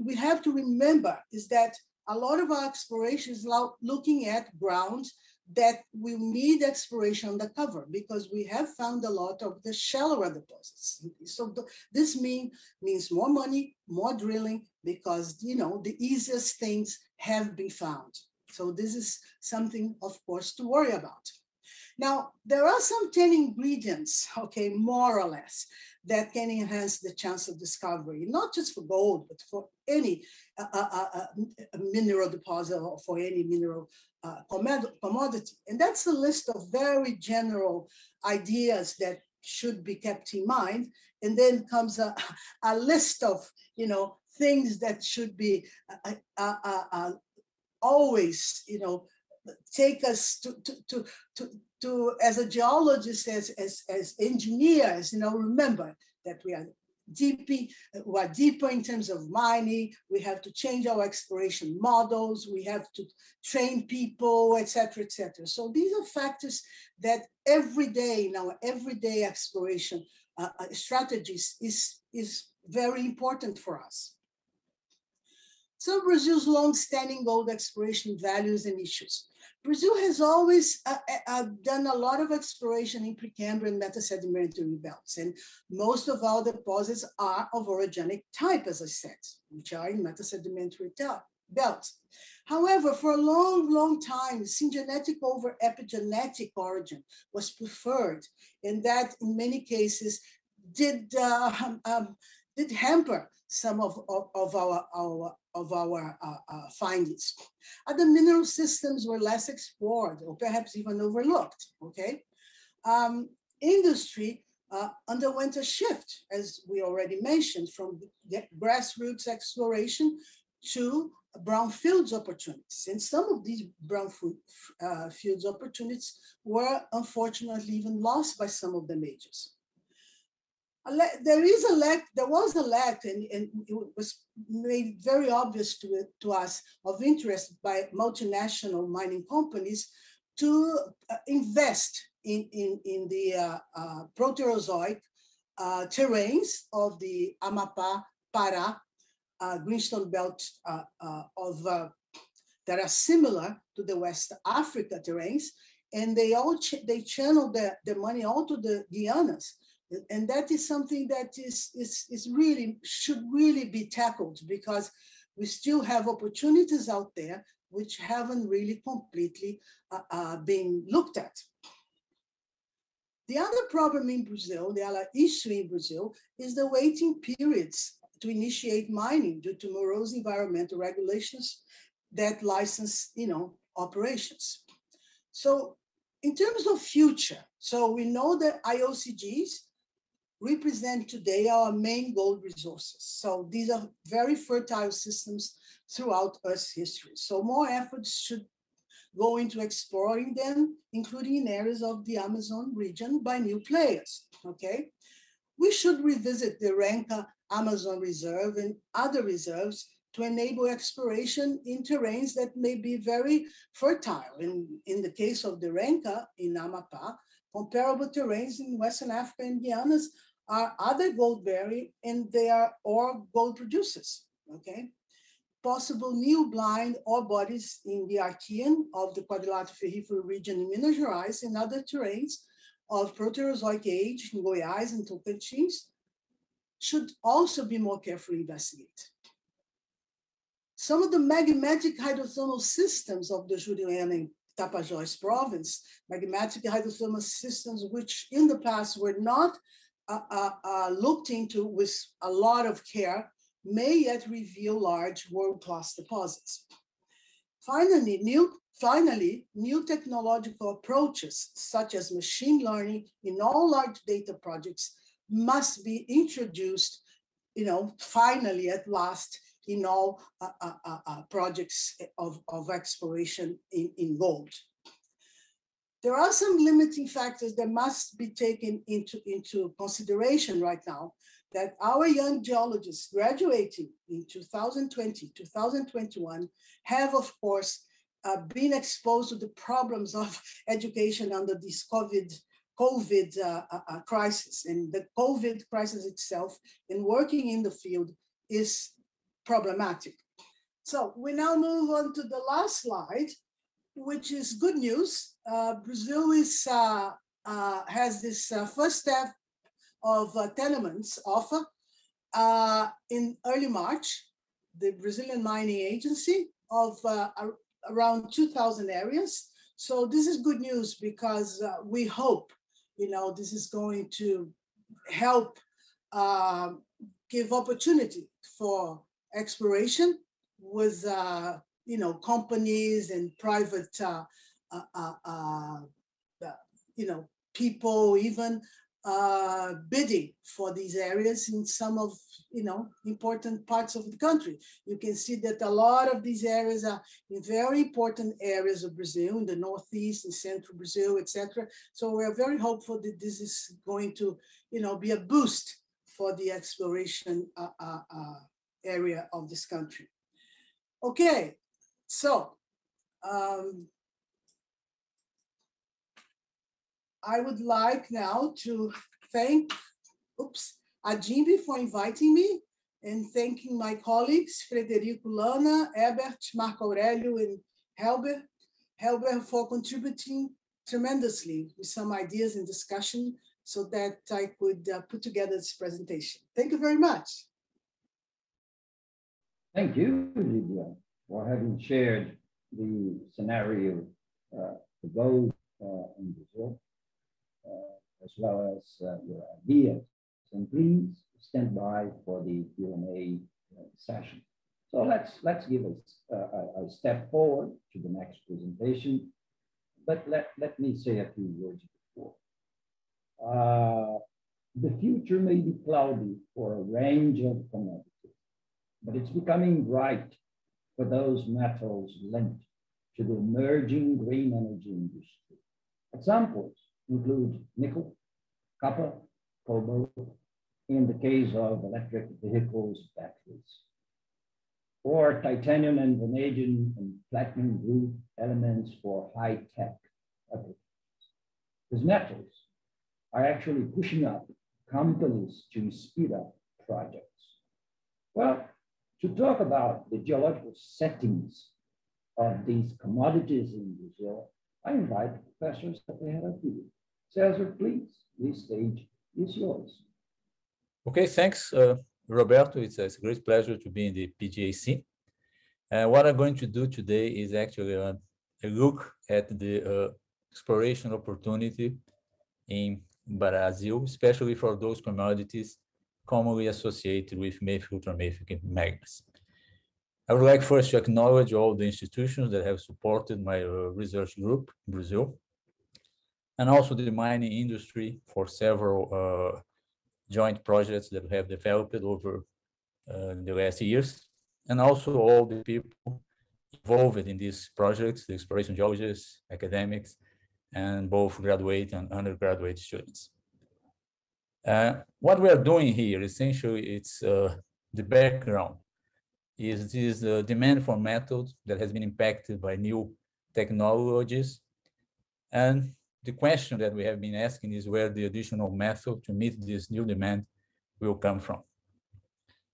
we have to remember is that a lot of our exploration is looking at grounds that will need exploration undercover because we have found a lot of the shallower deposits. So the, this mean, means more money, more drilling, because you know the easiest things have been found. So this is something, of course, to worry about. Now, there are some 10 ingredients, okay, more or less, that can enhance the chance of discovery, not just for gold, but for any uh, uh, uh, uh mineral deposit or for any mineral uh, commodity. And that's a list of very general ideas that should be kept in mind. And then comes a, a list of, you know, things that should be uh, always, you know, take us to, to, to, to, to as a geologist, as, as, as engineers, you know, remember that we are deeply, we are deeper in terms of mining, we have to change our exploration models, we have to train people, etc., etc. So these are factors that every day in our everyday exploration uh, uh strategies is, is very important for us. So Brazil's long-standing gold exploration values and issues. Brazil has always uh, uh, uh, done a lot of exploration in Precambrian metasedimentary belts, and most of our deposits are of orogenic type, as I said, which are in metasedimentary belts. However, for a long, long time, syngenetic over epigenetic origin was preferred, and that in many cases did, uh, um, did hamper some of, of, of our, our, of our uh, uh, findings. Other mineral systems were less explored or perhaps even overlooked, okay? Um, industry uh, underwent a shift, as we already mentioned, from grassroots exploration to brownfields opportunities. And some of these brownfields uh, opportunities were unfortunately even lost by some of the majors there is a lack, there was a lack, and, and it was made very obvious to, to us of interest by multinational mining companies to uh, invest in, in, in the uh, uh, Proterozoic uh, terrains of the Amapá, Pará, uh, greenstone belt of that are similar to the West Africa terrains, and they all ch they channel the, the money all to the Guianas and that is something that is, is, is really, should really be tackled because we still have opportunities out there which haven't really completely uh, uh, been looked at. The other problem in Brazil, the other issue in Brazil, is the waiting periods to initiate mining due to morose environmental regulations that license, you know, operations. So in terms of future, so we know that IOCGs represent today our main gold resources. So these are very fertile systems throughout Earth's history. So more efforts should go into exploring them, including in areas of the Amazon region by new players, okay? We should revisit the Renca Amazon Reserve and other reserves to enable exploration in terrains that may be very fertile. In, in the case of the Renca in Amapá, comparable terrains in Western Africa and Guianas are other gold bearing and they are or gold producers, okay? Possible new blind ore bodies in the Archean of the Quadrilátero Ferrífero region in Minas Gerais and other terrains of Proterozoic age in Goiás and Tocantins should also be more carefully investigated. Some of the magmatic hydrothermal systems of the Juruena and Tapajós province, magmatic hydrothermal systems which in the past were not looked into with a lot of care, may yet reveal large world-class deposits. Finally, new Finally, new technological approaches, such as machine learning in all large data projects, must be introduced, you know, finally at last in all uh, uh, uh, uh, projects of, of exploration in, in gold. There are some limiting factors that must be taken into, into consideration right now that our young geologists graduating in 2020, 2021 have, of course, uh, been exposed to the problems of education under this COVID COVID uh, uh, uh, crisis. And the COVID crisis itself and working in the field is problematic. So we now move on to the last slide, which is good news. Uh, Brazil is, uh, uh, has this first step of tenements offer in early March. The Brazilian Mining Agency of around 2,000 areas. So this is good news because we hope you know, this is going to help uh, give opportunity for exploration with, uh, you know, companies and private, uh, uh, uh, uh you know, people even uh, bidding for these areas in some of you know important parts of the country. You can see that a lot of these areas are in very important areas of Brazil, in the northeast, in central Brazil, etc. So we are very hopeful that this is going to you know be a boost for the exploration uh, uh, uh area of this country. Okay, so. Um, I would like now to thank, oops, ADIMB for inviting me and thanking my colleagues, Frederico Lana, Ebert, Marco Aurelio, and Helber, Helber for contributing tremendously with some ideas and discussion so that I could uh, put together this presentation. Thank you very much. Thank you, Lydia, for having shared the scenario uh, for gold uh, in Brazil. Uh, as well as uh, your ideas. And please stand by for the Q&A uh, session. So let's, let's give a, a, a, step forward to the next presentation. But let, let me say a few words before. Uh, the future may be cloudy for a range of commodities, but it's becoming bright for those metals linked to the emerging green energy industry. Examples include nickel, copper, cobalt, in the case of electric vehicles batteries, or titanium and vanadium and platinum group elements for high-tech applications. These metals are actually pushing up companies to speed up projects. Well, to talk about the geological settings of these commodities in Brazil, I invite Professor Ferreira Filho. Cesar, please, this stage is yours. Okay, thanks, uh, Roberto. It's a, it's a, great pleasure to be in the PDAC. Uh, what I'm going to do today is actually uh, a look at the uh, exploration opportunity in Brazil, especially for those commodities commonly associated with mafic ultramafic magmas. I would like first to acknowledge all the institutions that have supported my uh, research group in Brazil, and also the mining industry for several uh, joint projects that we have developed over uh, the last years, and also all the people involved in these projects, the exploration geologists, academics, and both graduate and undergraduate students. Uh, what we are doing here, essentially, it's uh, the background is this uh, demand for metals that has been impacted by new technologies. And the question that we have been asking is where the additional method to meet this new demand will come from.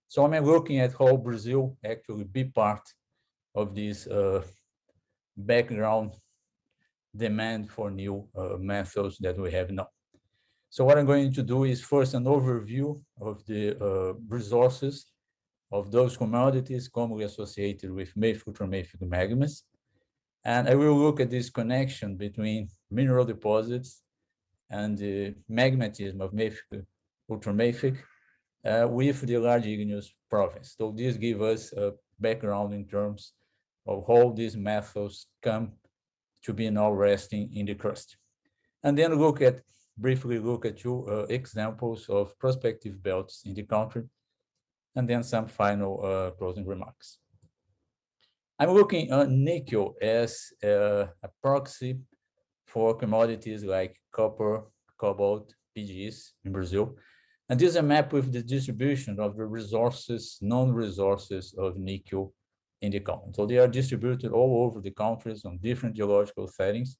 So I'm looking at how Brazil actually be part of this uh, background demand for new uh, methods that we have now. So what I'm going to do is first an overview of the uh, resources of those commodities commonly associated with mafic ultramafic magmas. And I will look at this connection between mineral deposits and the magmatism of mafic ultramafic uh, with the large igneous province. So this gives us a background in terms of how these methods come to be now resting in the crust. And then look at, briefly look at two uh, examples of prospective belts in the country, and then some final uh, closing remarks. I'm looking at nickel as uh, a proxy for commodities like copper, cobalt, PGs in Brazil, and this is a map with the distribution of the resources, non-resources of nickel in the country. So they are distributed all over the countries on different geological settings.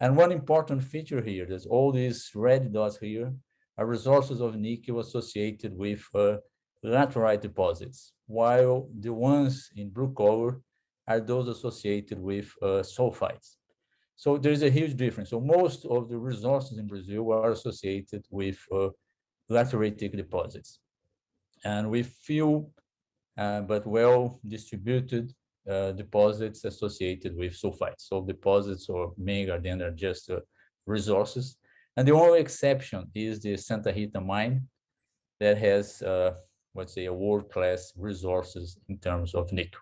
And one important feature here is all these red dots here are resources of nickel associated with uh, laterite deposits, while the ones in blue color are those associated with uh, sulfides. So there's a huge difference. So most of the resources in Brazil are associated with uh, lateritic deposits. And with few, uh, but well distributed uh, deposits associated with sulfides. So deposits or mega then are just uh, resources. And the only exception is the Santa Rita mine that has, uh, let's say, a world-class resources in terms of nickel.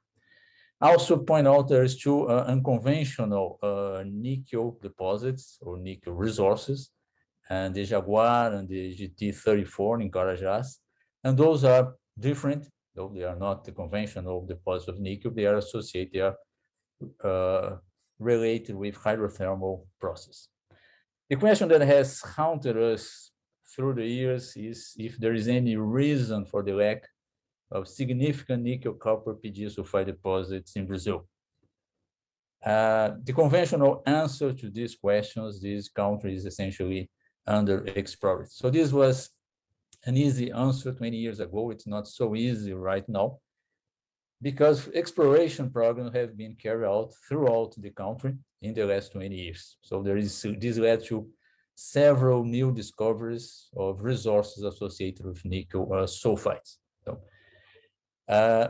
I also point out there's two uh, unconventional uh, nickel deposits or nickel resources and the Jaguar and the GT34 in Carajás. And those are different, though they are not the conventional deposits of nickel, they are associated, they are uh, related with hydrothermal process. The question that has haunted us through the years is if there is any reason for the lack of significant nickel copper PG sulfide deposits in Brazil. Uh, the conventional answer to these questions, these countries essentially underexplored. So this was an easy answer 20 years ago. It's not so easy right now because exploration programs have been carried out throughout the country in the last 20 years. So there is this led to several new discoveries of resources associated with nickel uh, sulfides. So, uh,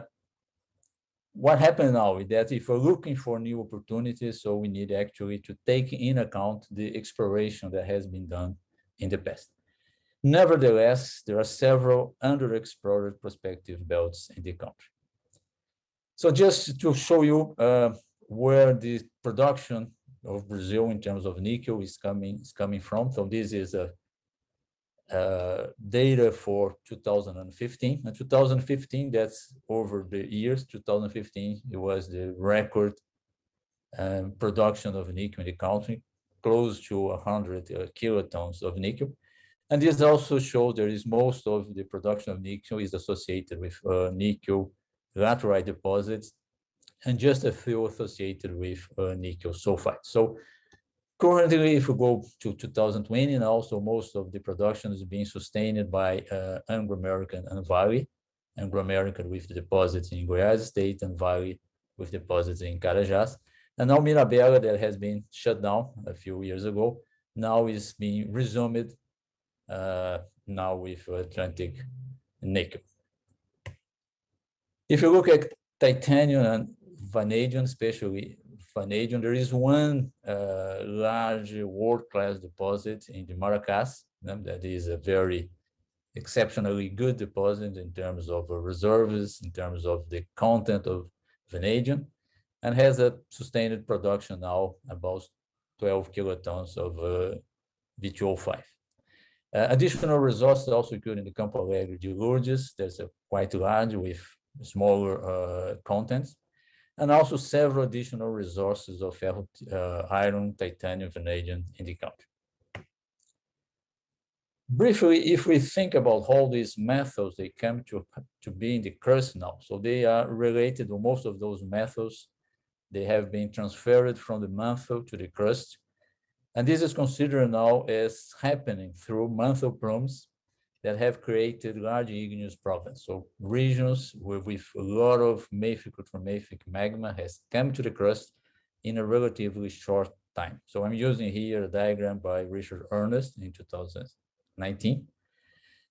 what happened now is that if we're looking for new opportunities, so we need actually to take in account the exploration that has been done in the past. Nevertheless, there are several underexplored prospective belts in the country. So just to show you uh, where the production of Brazil in terms of nickel is coming is coming from. So this is a uh, data for 2015. And 2015, that's over the years. 2015, it was the record um, production of nickel in the country, close to 100 uh, kilotons of nickel. And this also shows there is most of the production of nickel is associated with uh, nickel laterite deposits and just a few associated with uh, nickel sulfide. So currently, if we go to 2020 now, so most of the production is being sustained by uh, Anglo American and Vale, Anglo American with the deposits in Goiás State and Vale with deposits in Carajás. And now Mirabela, that has been shut down a few years ago, now is being resumed now with Atlantic nickel. If you look at titanium and vanadium, especially vanadium, there is one uh, large world-class deposit in the Maracás that is a very exceptionally good deposit in terms of reserves, in terms of the content of vanadium and has a sustained production now about 12 kilotons of uh, V2O5. Uh, additional resources also occur in the Campo Alegre de Lourdes. There's a quite large with smaller uh, contents, and also several additional resources of uh, iron, titanium, vanadium in the country. briefly, if we think about all these methods, they come to, to be in the crust now. So they are related to most of those methods. They have been transferred from the mantle to the crust. And this is considered now as happening through mantle plumes that have created large igneous province. So regions with, with a lot of mafic ultramafic magma has come to the crust in a relatively short time. So I'm using here a diagram by Richard Ernst in 2019.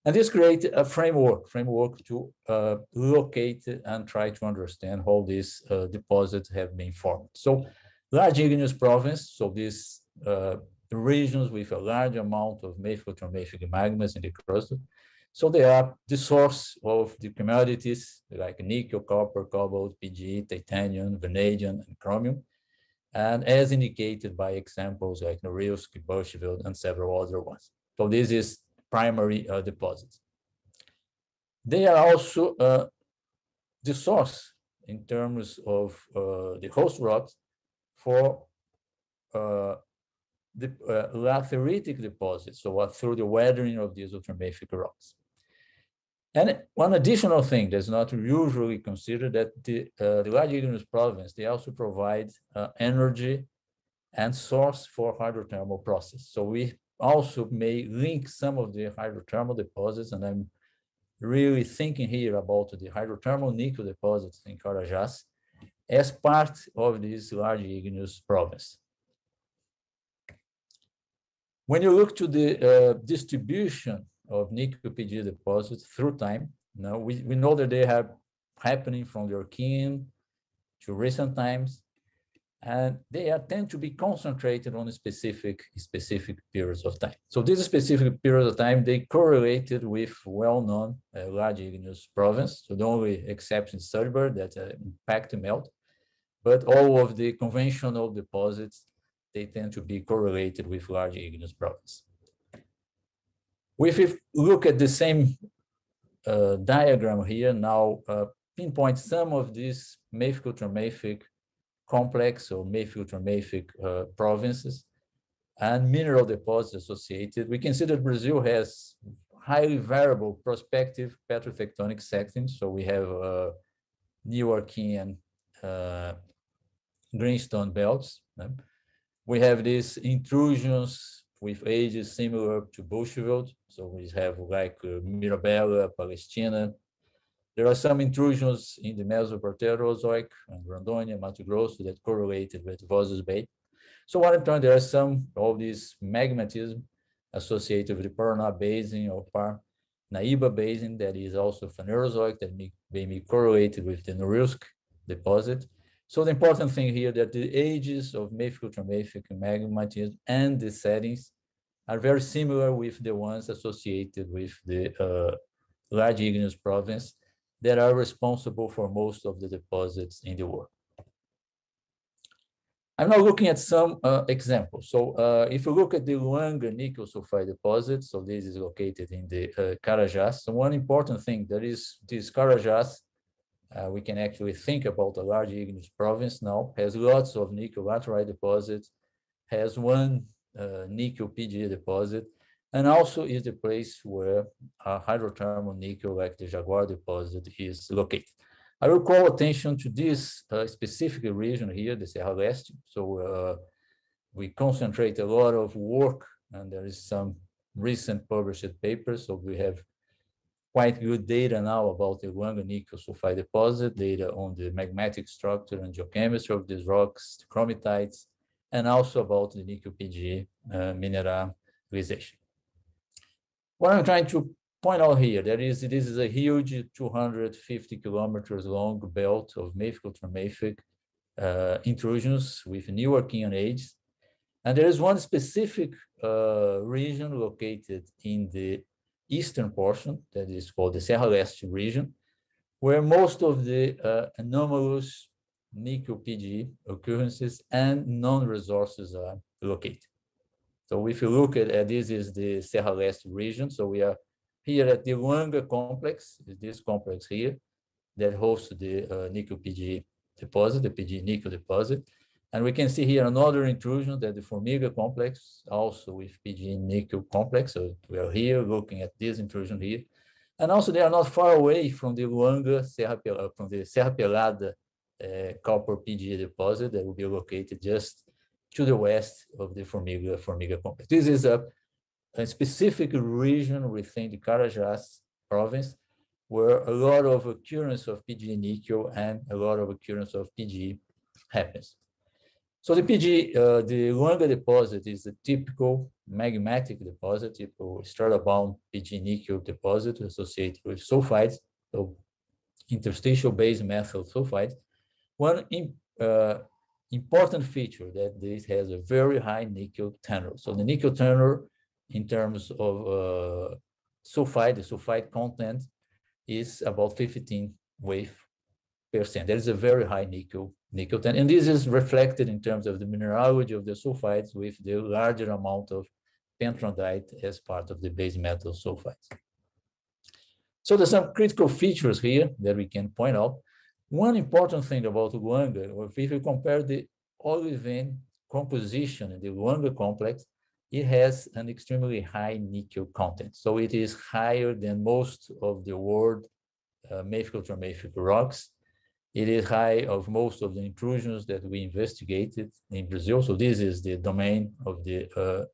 And this created a framework, framework to uh, locate and try to understand how these uh, deposits have been formed. So large igneous province, so uh, regions with a large amount of mafic ultramafic magmas in the crust. So they are the source of the commodities like nickel, copper, cobalt, PG, titanium, vanadium, and chromium. And as indicated by examples like Norilsk, Bushveld, and several other ones. So this is primary uh, deposits. They are also uh, the source in terms of uh, the host rocks for uh, the uh, deposits, so through the weathering of these ultramafic rocks. And one additional thing that's not usually considered that the, uh, the large igneous province, they also provide uh, energy and source for hydrothermal process. So we also may link some of the hydrothermal deposits, and I'm really thinking here about the hydrothermal nickel deposits in Carajás as part of this large igneous province. When you look to the uh, distribution of nickel PG deposits through time, now we, we know that they have happening from the Archean to recent times, and they are, tend to be concentrated on specific specific periods of time. So these specific periods of time, they correlated with well-known uh, large igneous province. So the only exception is Sudbury that uh, impact melt, but all of the conventional deposits they tend to be correlated with large igneous province. If we look at the same uh, diagram here, now uh, pinpoint some of these mafic ultramafic complex or mafic ultramafic uh, provinces and mineral deposits associated. We can see that Brazil has highly variable prospective petrotectonic settings. So we have uh, Neoarchean uh, greenstone belts. We have these intrusions with ages similar to Bushveld. So we have like uh, Mirabela, Palestina. There are some intrusions in the Mesoproterozoic and Rondônia, Mato Grosso that correlated with Voisey's Bay. So what I'm trying, there are some of these magmatism associated with the Paraná Basin or Par Naiba Basin that is also Phanerozoic that may, may be correlated with the Norilsk deposit. So the important thing here that the ages of mafic ultramafic magmatism and the settings are very similar with the ones associated with the uh, large igneous province that are responsible for most of the deposits in the world. I'm now looking at some uh, examples. So uh, if you look at the Luanga nickel sulfide deposit, so this is located in the uh, Carajás. So one important thing that is this Carajás uh, we can actually think about a large igneous province now, has lots of nickel laterite deposits, has one uh, nickel PG deposit, and also is the place where a hydrothermal nickel like the Jaguar deposit is located. I will call attention to this uh, specific region here, the Serra Leste. So uh, we concentrate a lot of work and there is some recent published papers. So we have quite good data now about the Luanga nickel sulfide deposit, data on the magmatic structure and geochemistry of these rocks, the chromitites, and also about the nickel PG uh, mineralization. What I'm trying to point out here, that is, this is a huge 250 kilometers long belt of mafic ultramafic uh, intrusions with Neoarchean age. And there is one specific uh, region located in the eastern portion that is called the Serra Leste region, where most of the uh, anomalous nickel PG occurrences and non-resources are located. So if you look at, at this is the Serra Leste region, so we are here at the Luanga complex, this complex here, that hosts the uh, nickel PG deposit, the PG nickel deposit. And we can see here another intrusion that the Formiga complex, also with PG nickel complex. So we are here looking at this intrusion here. And also they are not far away from the Luanga Serra Pelada, from the Serra Pelada uh, copper PG deposit that will be located just to the west of the Formiga, Formiga complex. This is a, a specific region within the Carajás province where a lot of occurrence of PG nickel and a lot of occurrence of PG happens. So the PG, uh, the Luanga deposit is a typical magmatic deposit, typical strata-bound PG nickel deposit associated with sulfides, so interstitial base metal sulfides. One in, uh, important feature that this has a very high nickel tenor. So the nickel tenor in terms of uh, sulfide, the sulfide content is about 15 wave percent. That is a very high nickel nickel tenor, and this is reflected in terms of the mineralogy of the sulfides with the larger amount of pentlandite as part of the base metal sulfides. So there's some critical features here that we can point out. One important thing about Luanga, if we compare the olivine composition in the Luanga complex, it has an extremely high nickel content. So it is higher than most of the world uh, mafic ultramafic rocks. It is high of most of the intrusions that we investigated in Brazil. So this is the domain of the uh,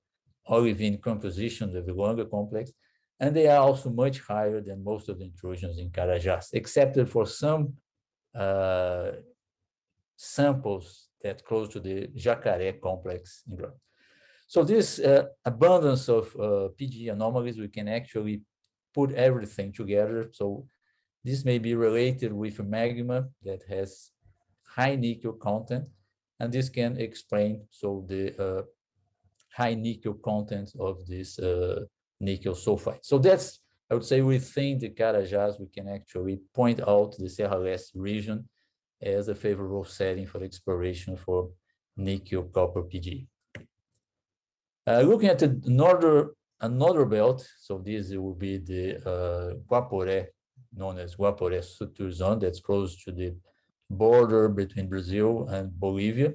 olivine composition of the Luanga complex. And they are also much higher than most of the intrusions in Carajás, except for some uh, samples that close to the Jacaré complex in Brazil. So this uh, abundance of uh, PG anomalies, we can actually put everything together. So this may be related with a magma that has high nickel content, and this can explain so the uh, high nickel content of this uh, nickel sulfide. So that's, I would say, within the Carajás, we can actually point out the Serra Leste region as a favorable setting for exploration for nickel copper PG. Uh, looking at the northern another belt, so this will be the uh, Guaporé known as Guaporé Suture Zone that's close to the border between Brazil and Bolivia.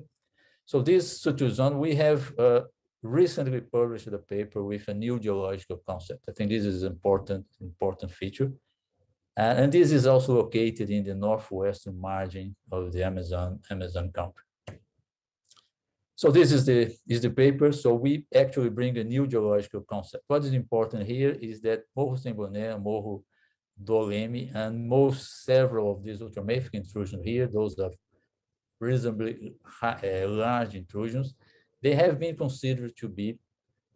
So this Suture Zone, we have uh, recently published a paper with a new geological concept. I think this is an important, important feature. Uh, and this is also located in the northwestern margin of the Amazon, Amazon craton. So this is the, is the paper. So we actually bring a new geological concept. What is important here is that Morro Sem Boné, Morro do Leme, and most several of these ultramafic intrusions here, those are reasonably high, uh, large intrusions, they have been considered to be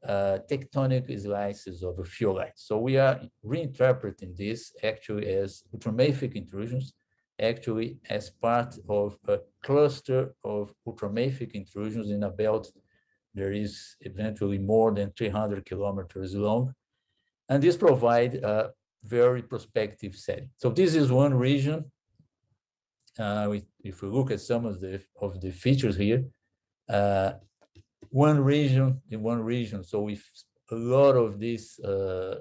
uh, tectonic slices of a ophiolite. So we are reinterpreting this actually as ultramafic intrusions, actually as part of a cluster of ultramafic intrusions in a belt there is eventually more than 300 kilometers long. And this provide uh, very prospective setting. So this is one region. Uh, we, if we look at some of the of the features here, uh, one region in one region. So with a lot of these uh,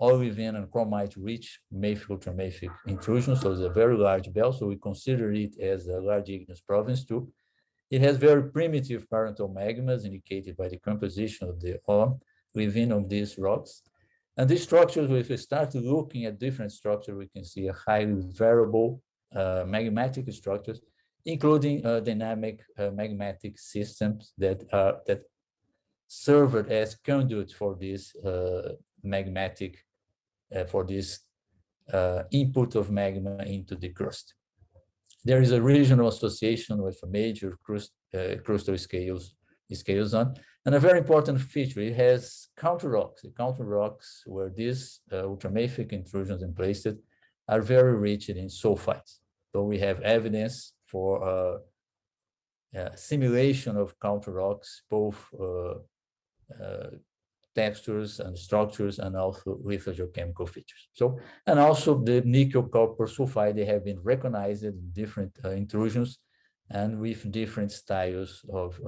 olivine and chromite rich mafic ultramafic intrusions. So it's a very large belt. So we consider it as a large igneous province too. It has very primitive parental magmas indicated by the composition of the within of these rocks. And these structures, if we start looking at different structures, we can see a highly variable uh, magmatic structures, including uh, dynamic uh, magmatic systems that are that served as conduits for this uh, magmatic, uh, for this uh, input of magma into the crust. There is a regional association with a major crust, crustal scales scales on. And a very important feature, it has country rocks. The country rocks where these uh, ultramafic intrusions in places are very rich in sulfides. So we have evidence for uh, uh, simulation of country rocks, both uh, uh, textures and structures and also lithogeochemical features. So, and also the nickel copper sulfide, they have been recognized in different uh, intrusions and with different styles of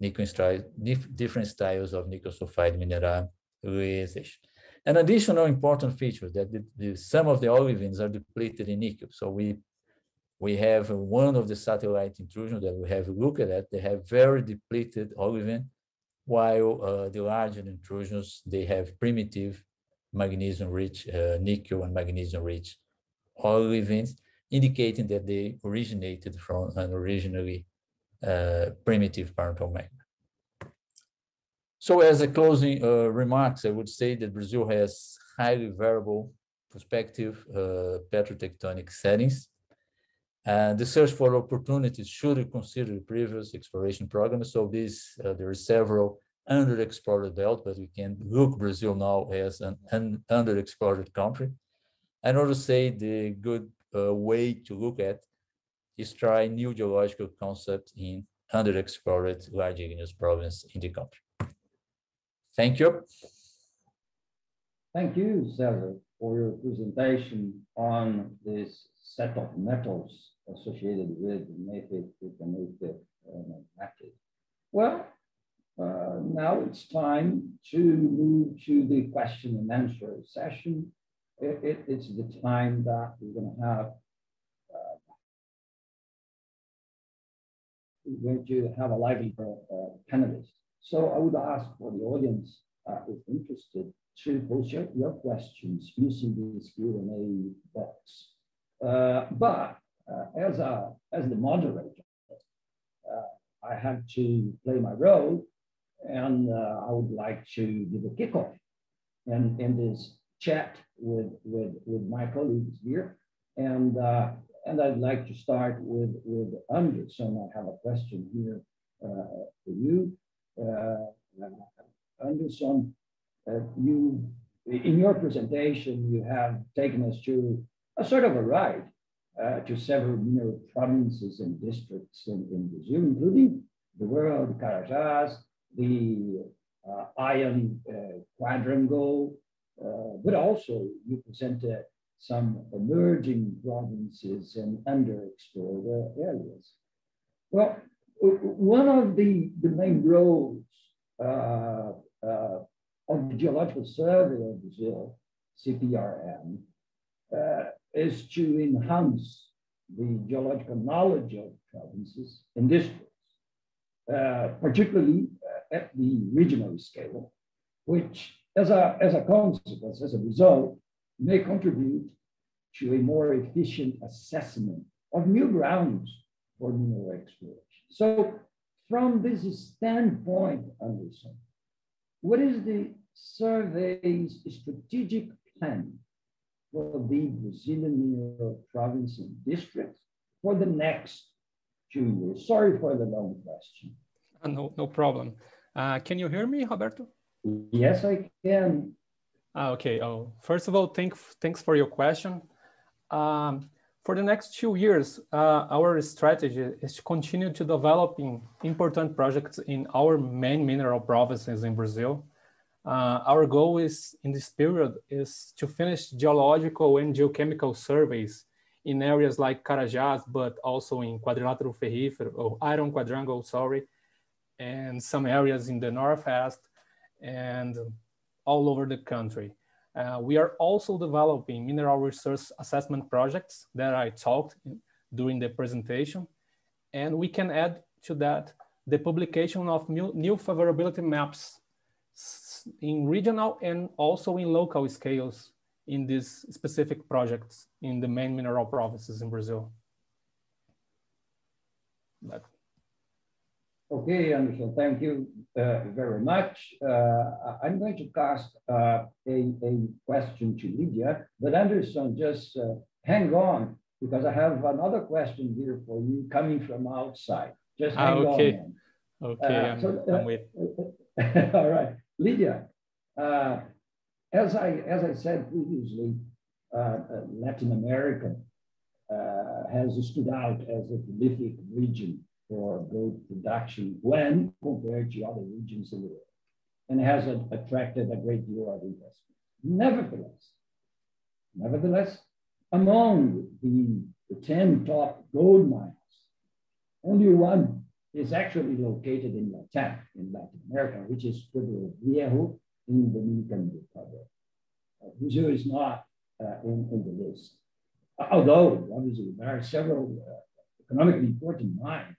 different styles of nickel sulfide mineral mineralization. An additional important feature that the, the, some of the olivines are depleted in nickel. So we we have one of the satellite intrusions that we have looked at, they have very depleted olivine, while uh, the larger intrusions, they have primitive magnesium-rich, uh, nickel and magnesium-rich olivines, indicating that they originated from an originally primitive parental magma. So as a closing uh, remarks, I would say that Brazil has highly variable prospective uh, petrotectonic settings. And the search for opportunities should consider previous exploration programs. So this, uh, there are several underexplored belt, but we can look Brazil now as an, an underexplored country. And also say the good uh, way to look at is try new geological concepts in underexplored igneous province in the country. Thank you. Thank you, Cesar, for your presentation on this set of metals associated with mafic, ecamafic, and Well, uh, now it's time to move to the question and answer session. It, it, it's the time that we're going to have going to have a lively uh, panelist. So I would ask for the audience, uh, if interested, to post your, your questions using this Q&A box. Uh, but uh, as, a, as the moderator, uh, I have to play my role and uh, I would like to give a kickoff and in this chat with, with, with my colleagues here. And, and I'd like to start with, with Anderson. I have a question here uh, for you. Uh, Anderson, uh, you, in your presentation, you have taken us to a sort of a ride uh, to several mineral provinces and districts in, in Brazil, including the world, Carajás, the uh, iron uh, quadrangle, uh, but also you presented some emerging provinces and underexplored areas. Well, one of the, the main roles uh, uh, of the Geological Survey of Brazil, CPRM, uh, is to enhance the geological knowledge of provinces and districts, particularly at the regional scale, which as a, as a consequence, as a result, may contribute to a more efficient assessment of new grounds for mineral exploration. So from this standpoint, Anderson, what is the survey's strategic plan for the Brazilian mineral province and districts for the next two years? Sorry for the long question. Uh, no, no problem. Uh, can you hear me, Roberto? Yes, I can. Ah, okay. Oh, first of all, thank, thanks for your question. Um, for the next two years, uh, our strategy is to continue to developing important projects in our main mineral provinces in Brazil. Uh, our goal is in this period is to finish geological and geochemical surveys in areas like Carajás, but also in Quadrilátero Ferrífero, or Iron Quadrangle, sorry, and some areas in the Northwest and all over the country. Uh, we are also developing mineral resource assessment projects that I talked during the presentation. And we can add to that the publication of new, new favorability maps in regional and also in local scales in these specific projects in the main mineral provinces in Brazil. But Okay, Anderson, thank you uh, very much. Uh, I'm going to cast uh, a, a question to Lydia, but Anderson, just uh, hang on because I have another question here for you coming from outside. Just hang ah, okay. on. Okay, uh, I'm, so, I'm with. all right, Lydia. Uh, as I as I said previously, Latin America has stood out as a prolific region for gold production when compared to other regions in the world and has a, attracted a great deal of investment. Nevertheless, nevertheless, among the, the 10 top gold mines, only one is actually located in Latin, in Latin America, which is Pueblo Viejo in the Dominican Republic. Uh, Brazil is not uh, in, in the list. Although, obviously, there are several uh, economically important mines,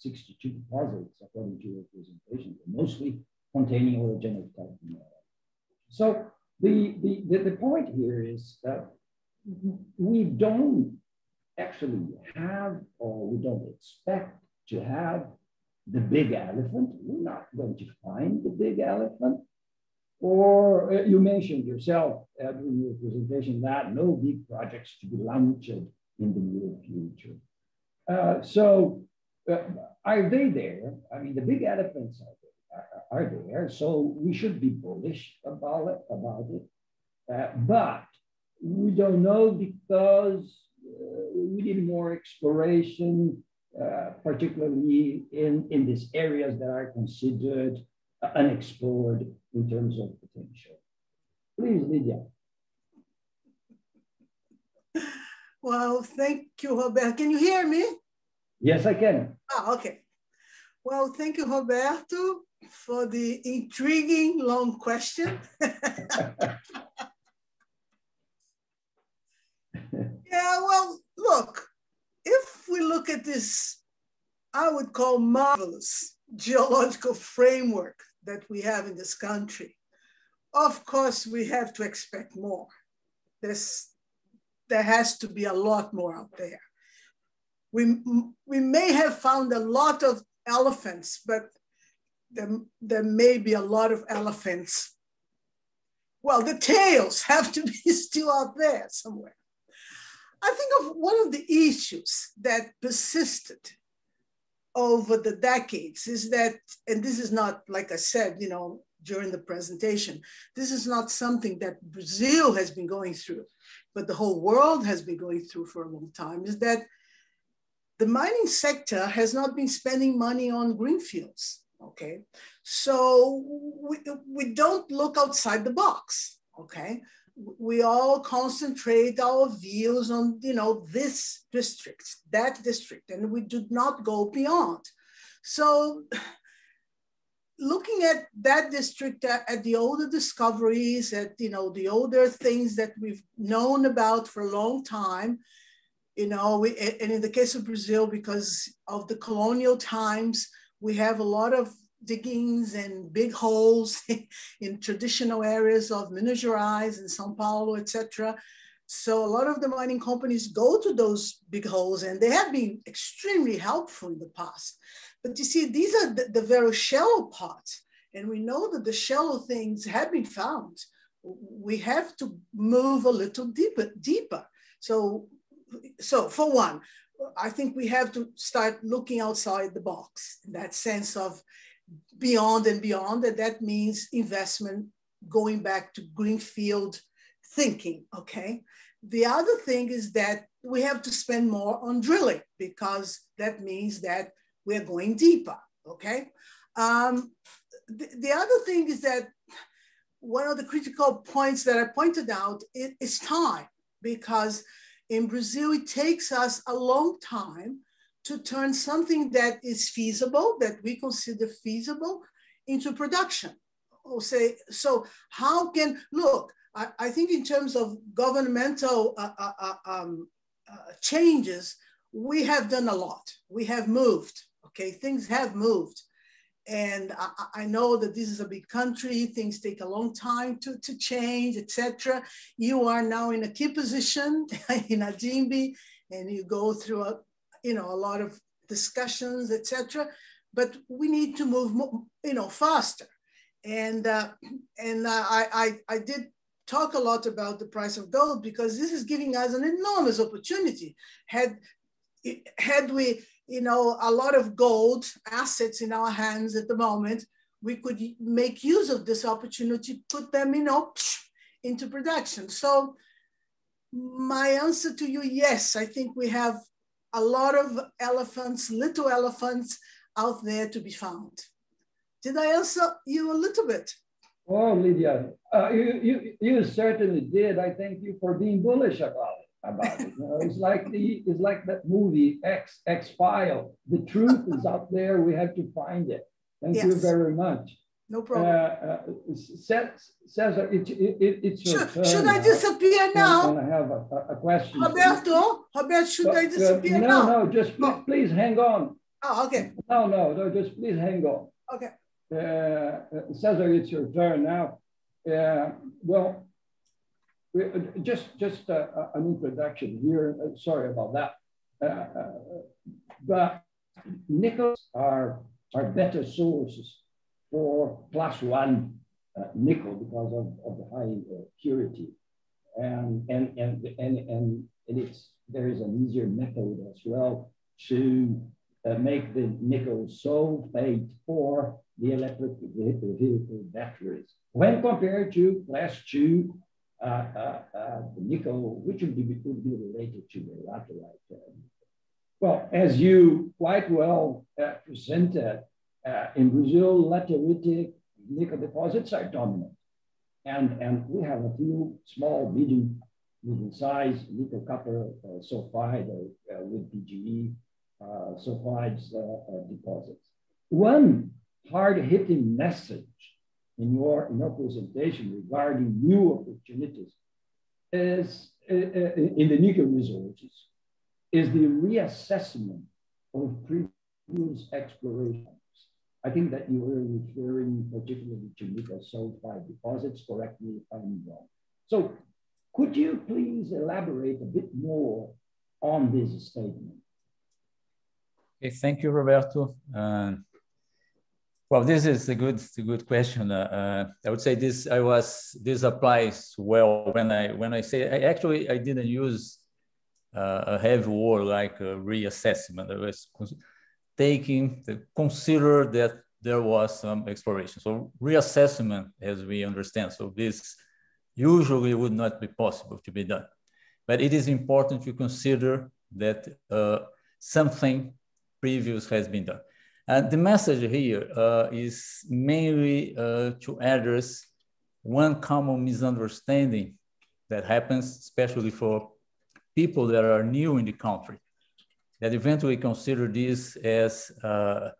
62 deposits, according to your presentation, mostly containing orogenic type mineral. So the, the, the, the point here is that we don't actually have, or we don't expect to have the big elephant. We're not going to find the big elephant. Or uh, you mentioned yourself uh, during your presentation that no big projects to be launched in the near future. Uh, so are they there? I mean, the big elephants are there, are there so we should be bullish about it. About it. Uh, but we don't know because uh, we need more exploration, uh, particularly in, in these areas that are considered unexplored in terms of potential. Please, Lydia. Well, thank you, Roberto. Can you hear me? Yes, I can. Ah, okay. Well, thank you, Roberto, for the intriguing long question. yeah, well, look, if we look at this, I would call marvelous geological framework that we have in this country, of course, we have to expect more. There's, there has to be a lot more out there. We, we may have found a lot of elephants, but there, there may be a lot of elephants. Well, the tails have to be still out there somewhere. I think of one of the issues that persisted over the decades is that, and this is not, like I said, you know, during the presentation, this is not something that Brazil has been going through, but the whole world has been going through for a long time, is that the mining sector has not been spending money on greenfields, okay? So we, we don't look outside the box, okay? we all concentrate our views on you know this district that district and we do not go beyond so looking at that district at, at, the older discoveries at you know the older things that we've known about for a long time you know we, and in the case of brazil because of the colonial times we have a lot of diggings and big holes in traditional areas of Minas Gerais and São Paulo, etc. So a lot of the mining companies go to those big holes and they have been extremely helpful in the past. But you see, these are the, the very shallow parts. And we know that the shallow things have been found. We have to move a little deeper, deeper. So, so for one, I think we have to start looking outside the box in that sense of beyond and beyond, and that means investment going back to greenfield thinking, okay? The other thing is that we have to spend more on drilling because that means that we're going deeper, okay? Um, the, the other thing is that one of the critical points that I pointed out is, is time because in Brazil, it takes us a long time to turn something that is feasible, that we consider feasible, into production. Or say, so how can, look, I, I think in terms of governmental uh, uh, uh, um, uh, changes, we have done a lot. We have moved, okay? Things have moved. And I, I, know that this is a big country, things take a long time to, to change, etc. You are now in a key position in ADIMB, and you go through a, you know, a lot of discussions, etc. But we need to move, you know, faster. And uh, and I, I I did talk a lot about the price of gold because this is giving us an enormous opportunity. Had had we, you know, a lot of gold assets in our hands at the moment, we could make use of this opportunity, put them, you know, into production. So my answer to you, yes, I think we have a lot of elephants, little elephants out there to be found. Did I answer you a little bit? Oh, Lydia, uh, you, you, you certainly did. I thank you for being bullish about it. About it. You know, it's like the it's like that movie X X File. The truth is out there. We have to find it. Thank yes. you very much. No problem. Uh, uh, Cesar, it, it, it's your should, turn. Should I disappear now? I have a, a question. Roberto, Roberto, should I disappear no, now? No, no, just please, oh. please hang on. Oh, okay. No, no, no, just please hang on. Okay. Uh, Cesar, it's your turn now. Uh, well, just just uh, an introduction here. Uh, sorry about that. Uh, but nickels are are better sources for one uh, nickel because of, of the high uh, purity. And, and, and, and, and, it's, there is an easier method as well to uh, make the nickel sulfate for the electric vehicle batteries. When compared to class two, uh, uh, uh, nickel, which would be, would be related to the laterite. well, as you quite well presented, in Brazil, lateritic nickel deposits are dominant. And, and we have a few small, medium, medium size nickel copper uh, sulfide uh, with PGE uh, sulfides uh, deposits. One hard hitting message in your, in your presentation regarding new opportunities is in the nickel resources is the reassessment of previous explorations. I think that you were referring particularly to nickel sulfide deposits, correct me if I'm wrong. So could you please elaborate a bit more on this statement? Okay, thank you, Roberto. Uh, well, this is a good, a good question. Uh, uh, I would say this. I was this applies well when I when I say I actually I didn't use uh, a heavy word like reassessment. I was taking the consider that there was some exploration. So reassessment, as we understand, so this usually would not be possible to be done. But it is important to consider that uh, something previous has been done. And the message here uh, is mainly uh, to address one common misunderstanding that happens, especially for people that are new in the country that eventually consider this as uh,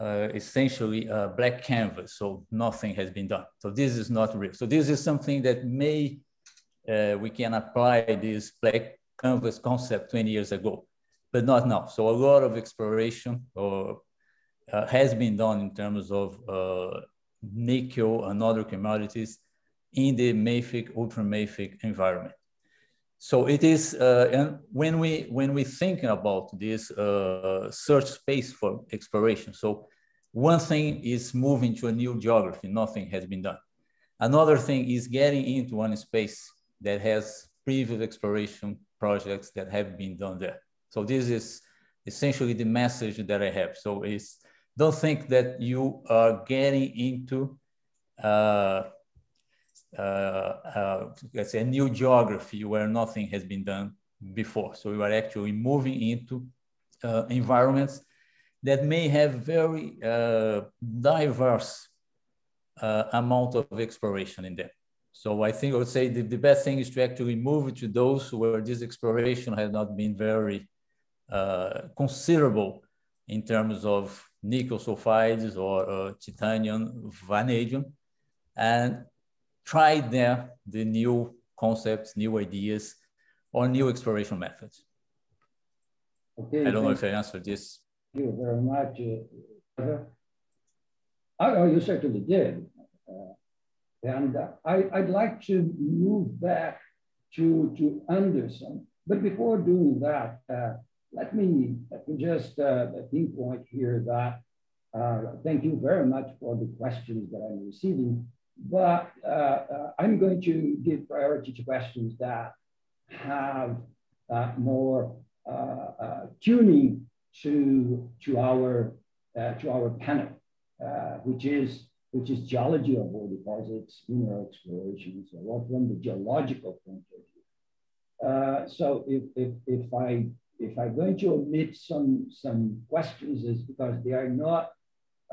uh, essentially a black canvas, so nothing has been done. So this is not real. So this is something that may, uh, we can apply this black canvas concept 20 years ago, but not now. So a lot of exploration or, uh, has been done in terms of uh, nickel and other commodities in the mafic, ultramafic environment. So it is, uh, and when we when we think about this uh, search space for exploration, so one thing is moving to a new geography, nothing has been done. Another thing is getting into one space that has previous exploration projects that have been done there. So this is essentially the message that I have. So it's don't think that you are getting into uh, uh, uh, let's say a new geography where nothing has been done before. So we are actually moving into uh, environments that may have very diverse amount of exploration in them. So I think I would say the, the best thing is to actually move to those where this exploration has not been very uh, considerable in terms of nickel sulfides or uh, titanium, vanadium, and try there the new concepts, new ideas, or new exploration methods. Okay, I don't know if I answered this. Thank you very much. Uh, oh, you certainly did. Uh, and uh, I, I'd like to move back to, to Anderson. But before doing that, uh, let me, let me just uh, pinpoint here that uh, thank you very much for the questions that I'm receiving but uh, uh, I'm going to give priority to questions that have uh, more uh, uh, tuning to, to, our, uh, to our panel, which, is, which is geology of ore deposits, mineral exploration, so from the geological point of view. so if, if, if, I, if I'm going to omit some, some questions, is because they are not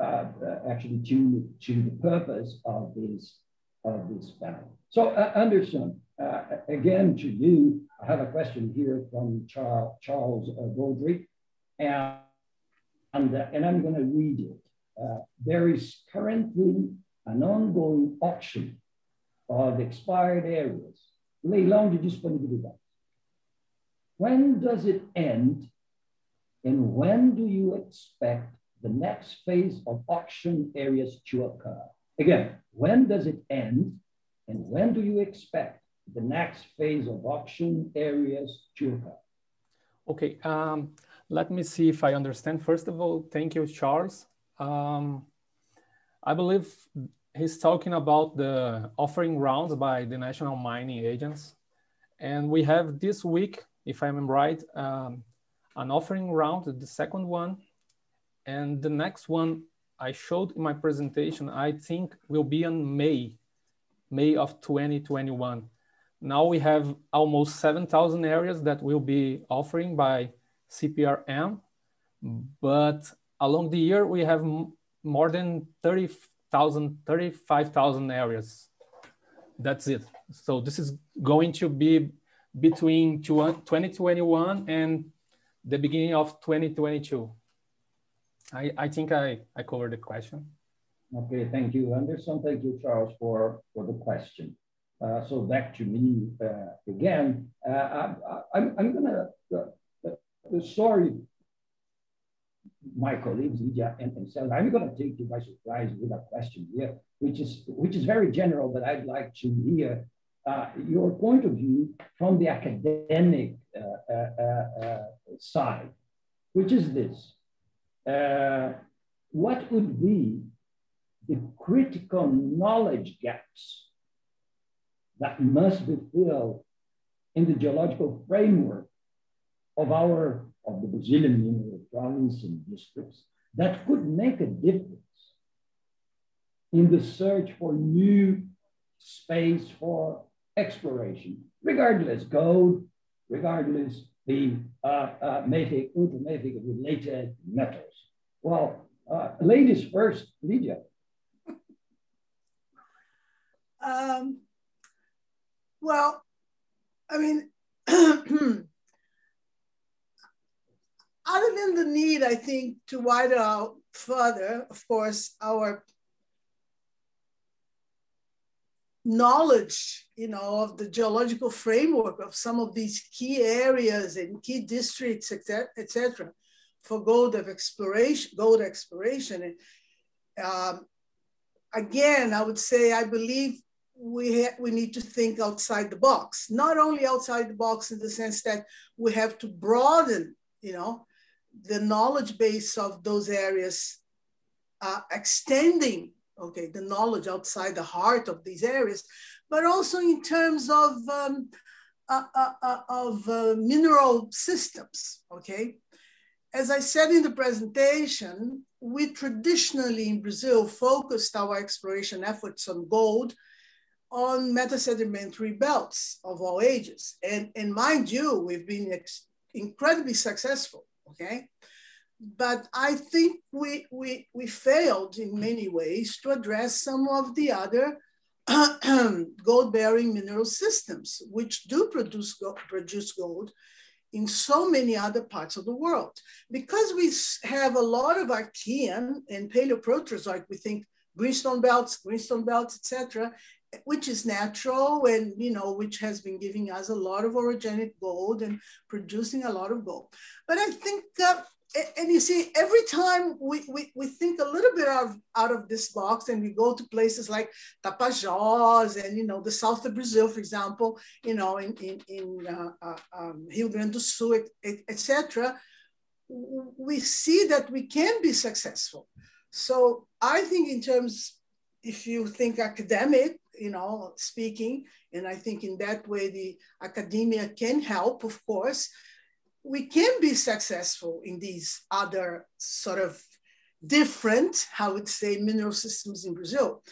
uh, actually to, to the purpose of this, of this panel. So uh, Anderson, uh, again to you, I have a question here from Charles, Charles uh, Baudry, and, and, uh, and I'm going to read it. uh, there is currently an ongoing auction of expired areas, leilão de disponibilidade. When does it end? And when do you expect the next phase of auction areas to occur? Again, when does it end? And when do you expect the next phase of auction areas to occur? Okay, um, let me see if I understand. First of all, thank you, Charles. Um, I believe he's talking about the offering rounds by the national mining agents. And we have this week, if I'm right, um, an offering round, the second one. And the next one I showed in my presentation, I think will be in May, May of 2021. Now we have almost 7,000 areas that will be offering by CPRM, but along the year we have more than 30,000, 35,000 areas. That's it. So this is going to be between 2021 and the beginning of 2022. I, I think I, I covered the question. Okay, thank you, Anderson. Thank you, Charles, for, for the question. Uh, so back to me uh, again. Uh, I, am I'm gonna, sorry, my colleagues, Lydia and themselves, I'm gonna take you by surprise with a question here, which is, which is very general, but I'd like to hear uh, your point of view from the academic uh, uh, side, which is this. what would be the critical knowledge gaps that must be filled in the geological framework of our of the Brazilian mineral province and districts that could make a difference in the search for new space for exploration, regardless gold, regardless the uh, uh, mafic, ultramafic related metals. Well, uh, ladies first, Lydia. Um, well, I mean, other than the need, I think, to widen out further, of course, our knowledge, you know, of the geological framework of some of these key areas and key districts, etc., etc., for gold of exploration, gold exploration. And, um, again, I would say I believe we, we need to think outside the box, not only outside the box in the sense that we have to broaden, you know, the knowledge base of those areas, uh, extending, okay, the knowledge outside the heart of these areas, but also in terms of, um, uh, uh, uh of uh, mineral systems, okay? As I said in the presentation, we traditionally in Brazil focused our exploration efforts on gold, on metasedimentary belts of all ages. And, and mind you, we've been incredibly successful, okay? But I think we, we, we failed in many ways to address some of the other gold-bearing mineral systems, which do produce, produce gold in so many other parts of the world. Because we have a lot of Archean and Paleoproterozoic, we think greenstone belts, greenstone belts, etc which is natural and you know which has been giving us a lot of orogenic gold and producing a lot of gold but i think uh, and you see every time we, we, we think a little bit out of, out of this box and we go to places like tapajós and you know the south of brazil for example you know in, in, in uh, uh, um, rio grande do sul etc we see that we can be successful so i think in terms if you think academic you know, speaking. And I think in that way, the academia can help, of course. We can be successful in these other sort of different, I would say, mineral systems in Brazil.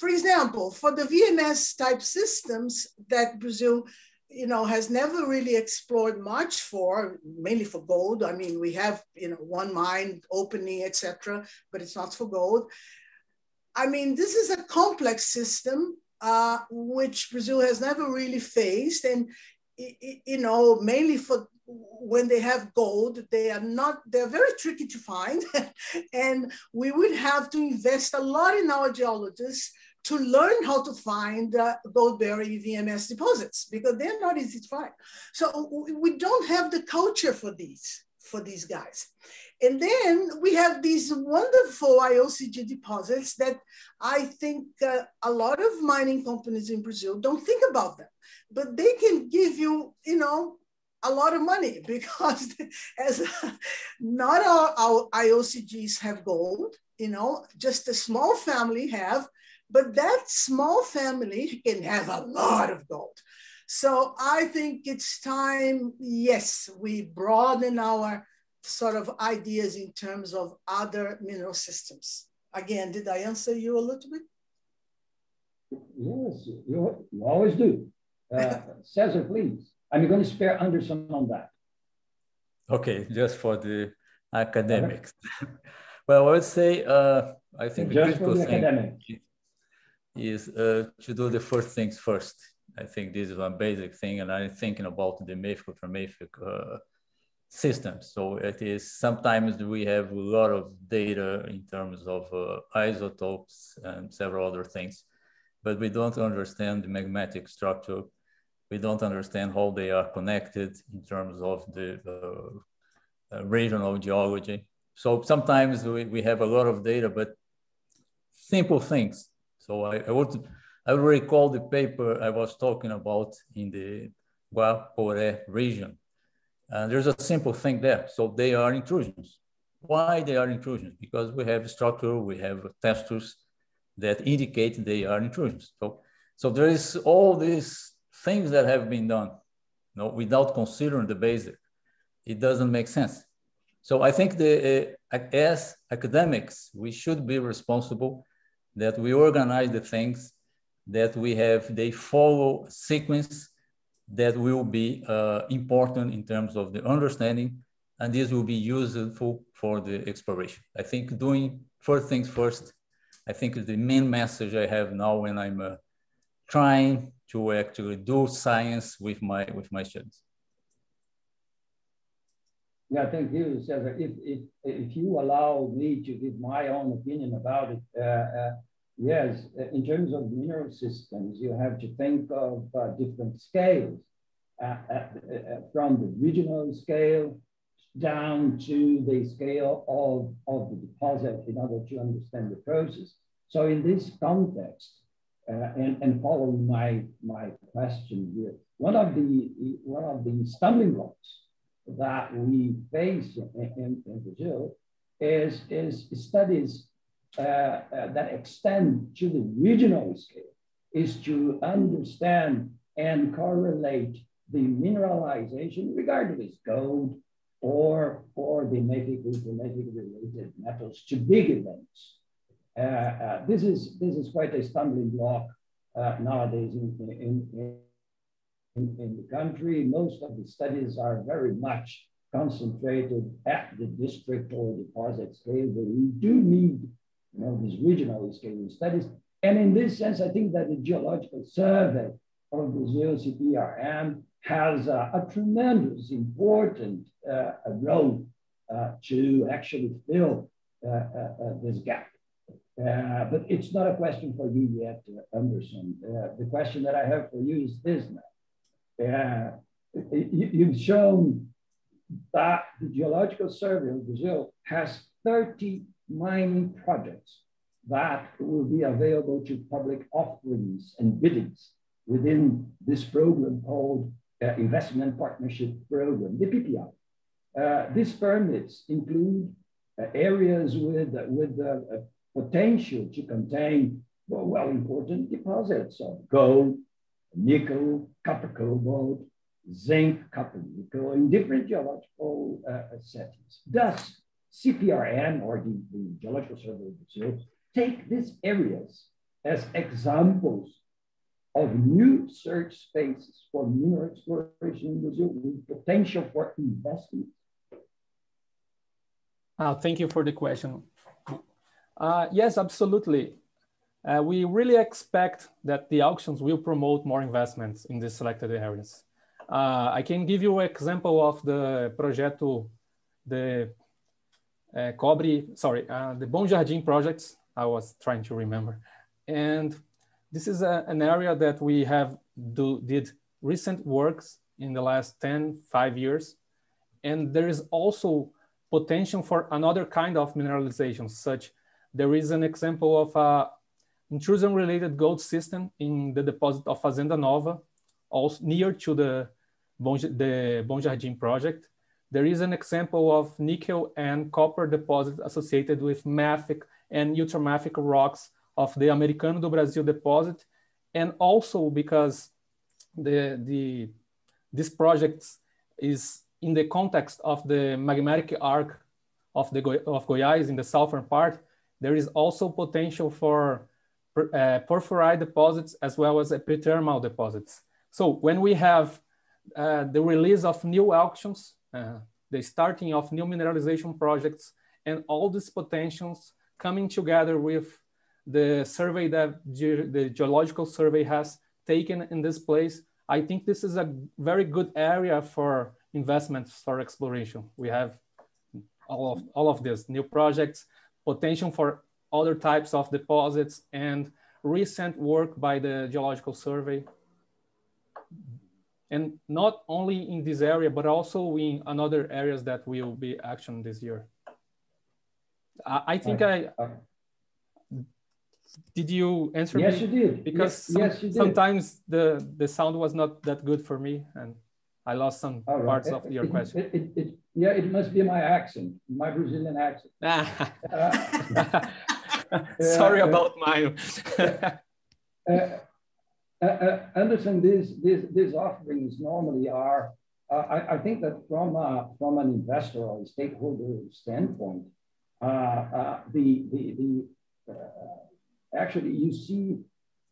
For example, for the VMS type systems that Brazil you know, has never really explored much for, mainly for gold. I mean, we have, you know, one mine opening, etc., but it's not for gold. I mean, this is a complex system uh, which Brazil has never really faced, and you know, mainly for when they have gold, they are not, they're very tricky to find. and we would have to invest a lot in our geologists to learn how to find uh, gold-bearing VMS deposits because they're not easy to find. So we don't have the culture for these, for these guys. And then we have these wonderful IOCG deposits that I think uh, a lot of mining companies in Brazil don't think about them, but they can give you, you know, a lot of money because as not all our IOCGs have gold, you know, just a small family have, but that small family can have a lot of gold. So I think it's time, yes, we broaden our sort of ideas in terms of other mineral systems. Again, did I answer you a little bit? Yes, you, you always do. Uh, Cesar, please. I'm going to spare Anderson on that. Okay, just for the academics. well, I would say uh, I think just the critical the thing academic. is uh, to do the first things first. I think this is one basic thing, and I'm thinking about the mafic for mafic uh, systems. So it is sometimes we have a lot of data in terms of uh, isotopes and several other things, but we don't understand the magmatic structure. We don't understand how they are connected in terms of the uh, uh, regional geology. So sometimes we, we have a lot of data, but simple things. So I, I would I would recall the paper I was talking about in the Guaporé region and there's a simple thing there. So they are intrusions. Why they are intrusions? Because we have structure, we have textures that indicate they are intrusions. So, so there is all these things that have been done you know, without considering the basic. It doesn't make sense. So I think the, uh, as academics, we should be responsible that we organize the things that we have, they follow sequence that will be uh, important in terms of the understanding, and this will be useful for the exploration. I think doing first things first, I think is the main message I have now when I'm uh, trying to actually do science with my with my students. Yeah, thank you, Cesar. If, if, if you allow me to give my own opinion about it, uh, uh Yes, in terms of mineral systems, you have to think of uh, different scales, uh, uh, uh, from the regional scale down to the scale of, of the deposit in order to understand the process. So in this context, uh, and, and following my, my question here, one of the, one of the stumbling blocks that we face in, in, in Brazil is, is studies uh, uh, that extend to the regional scale is to understand and correlate the mineralization, regardless gold or, or the mafic related metals to big events. Uh, uh, this, is, this is quite a stumbling block uh, nowadays in, in, in, in, the country. Most of the studies are very much concentrated at the district or deposit scale, but we do need you know, these regional scale studies. And in this sense, I think that the Geological Survey of Brazil, CPRM, has a, tremendous important uh, role uh, to actually fill this gap. Uh, but it's not a question for you yet, Anderson. the question that I have for you is this now. you've shown that the Geological Survey of Brazil has 30 mining projects that will be available to public offerings and biddings within this program called uh, Investment Partnership Program, the PPI. Uh, these permits include uh, areas with, with uh, potential to contain well, well, important deposits of gold, nickel, copper, cobalt, zinc, copper, nickel in different geological uh, settings. Thus, CPRM or the, the Geological Survey of Brazil take these areas as examples of new search spaces for mineral exploration in Brazil with potential for investment? Uh, thank you for the question. Uh, yes, absolutely. Uh, we really expect that the auctions will promote more investments in these selected areas. Uh, I can give you an example of the projeto, the uh, Cobre, sorry, uh, the Bom Jardim projects. I was trying to remember. And this is a, an area that we have do, did recent works in the last 10, five years. And there is also potential for another kind of mineralization, such there is an example of a intrusion related gold system in the deposit of Fazenda Nova, also near to the Bon, the Jardim project. There is an example of nickel and copper deposits associated with mafic and ultramafic rocks of the Americano do Brasil deposit. And also because the, the, this project is in the context of the magmatic arc of, the, of Goiás in the southern part, there is also potential for uh, porphyry deposits as well as epithermal deposits. So when we have uh, the release of new auctions, uh, the starting of new mineralization projects, and all these potentials coming together with the survey that ge the geological survey has taken in this place, I think this is a very good area for investments for exploration. We have all of, all of this, new projects, potential for other types of deposits, and recent work by the Geological Survey and not only in this area, but also in another areas that will be action this year. I, think I, I, did you answer yes, me? you did. Because yes, some, yes, you did. sometimes the the sound was not that good for me, and I lost some right. parts it, of your it, question. It, it, yeah, it must be my accent, my Brazilian accent. uh, Sorry uh, about mine. uh, uh, uh, Anderson, these, these, these offerings normally are, uh, I, I, think that from, a, from an investor or a stakeholder standpoint, uh, uh, the, the, the uh, actually you see,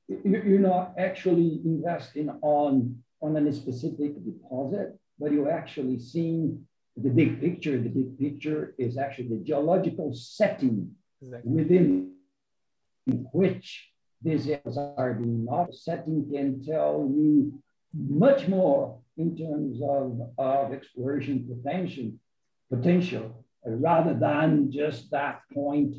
you're not actually investing on, on a specific deposit, but you're actually seeing the big picture. The big picture is actually the geological setting exactly. within which these areas are being not setting can tell you much more in terms of, of exploration potential, potential rather than just that point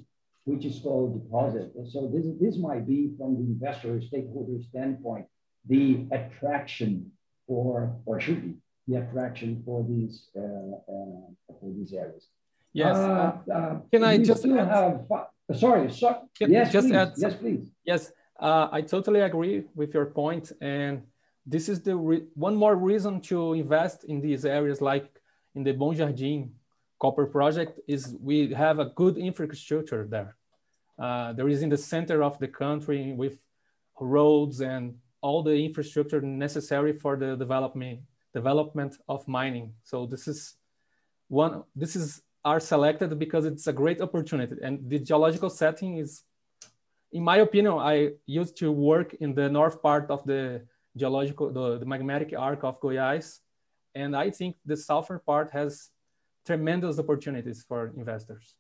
which is called deposit. So this, this might be from the investor stakeholder standpoint, the attraction for, or should be the attraction for these, uh, uh, for these areas. Yes. Uh, uh can I just have, Sorry, so, Can yes, just please. Add yes, please. Yes, uh, I totally agree with your point, and this is the one more reason to invest in these areas, like in the Bom Jardim copper project, is we have a good infrastructure there. Uh, there is in the center of the country with roads and all the infrastructure necessary for the development development of mining. So this is one. This is are selected because it's a great opportunity. And the geological setting is, in my opinion, I used to work in the north part of the geological, the, the magmatic arc of Goiás. And I think the southern part has tremendous opportunities for investors.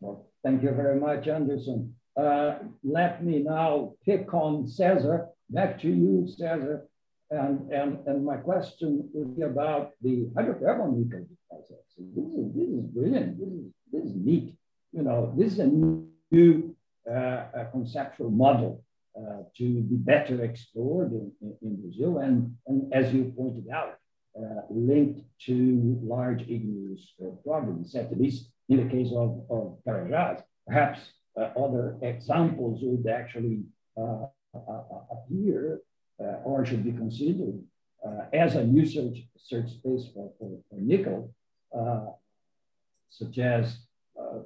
Well, thank you very much, Anderson. Uh, let me now pick on Cesar. Back to you, Cesar. And, and, and my question would be about the hydrothermal nickel deposit. This is, this is brilliant. This is, this is neat. You know, this is a new uh, a conceptual model uh, to be better explored in, in, in, Brazil. And, and as you pointed out, uh, linked to large igneous provinces, at least in the case of, of Carajás. Perhaps uh, other examples would actually uh, appear or should be considered as a new search, search space for, for, for nickel uh, such as uh,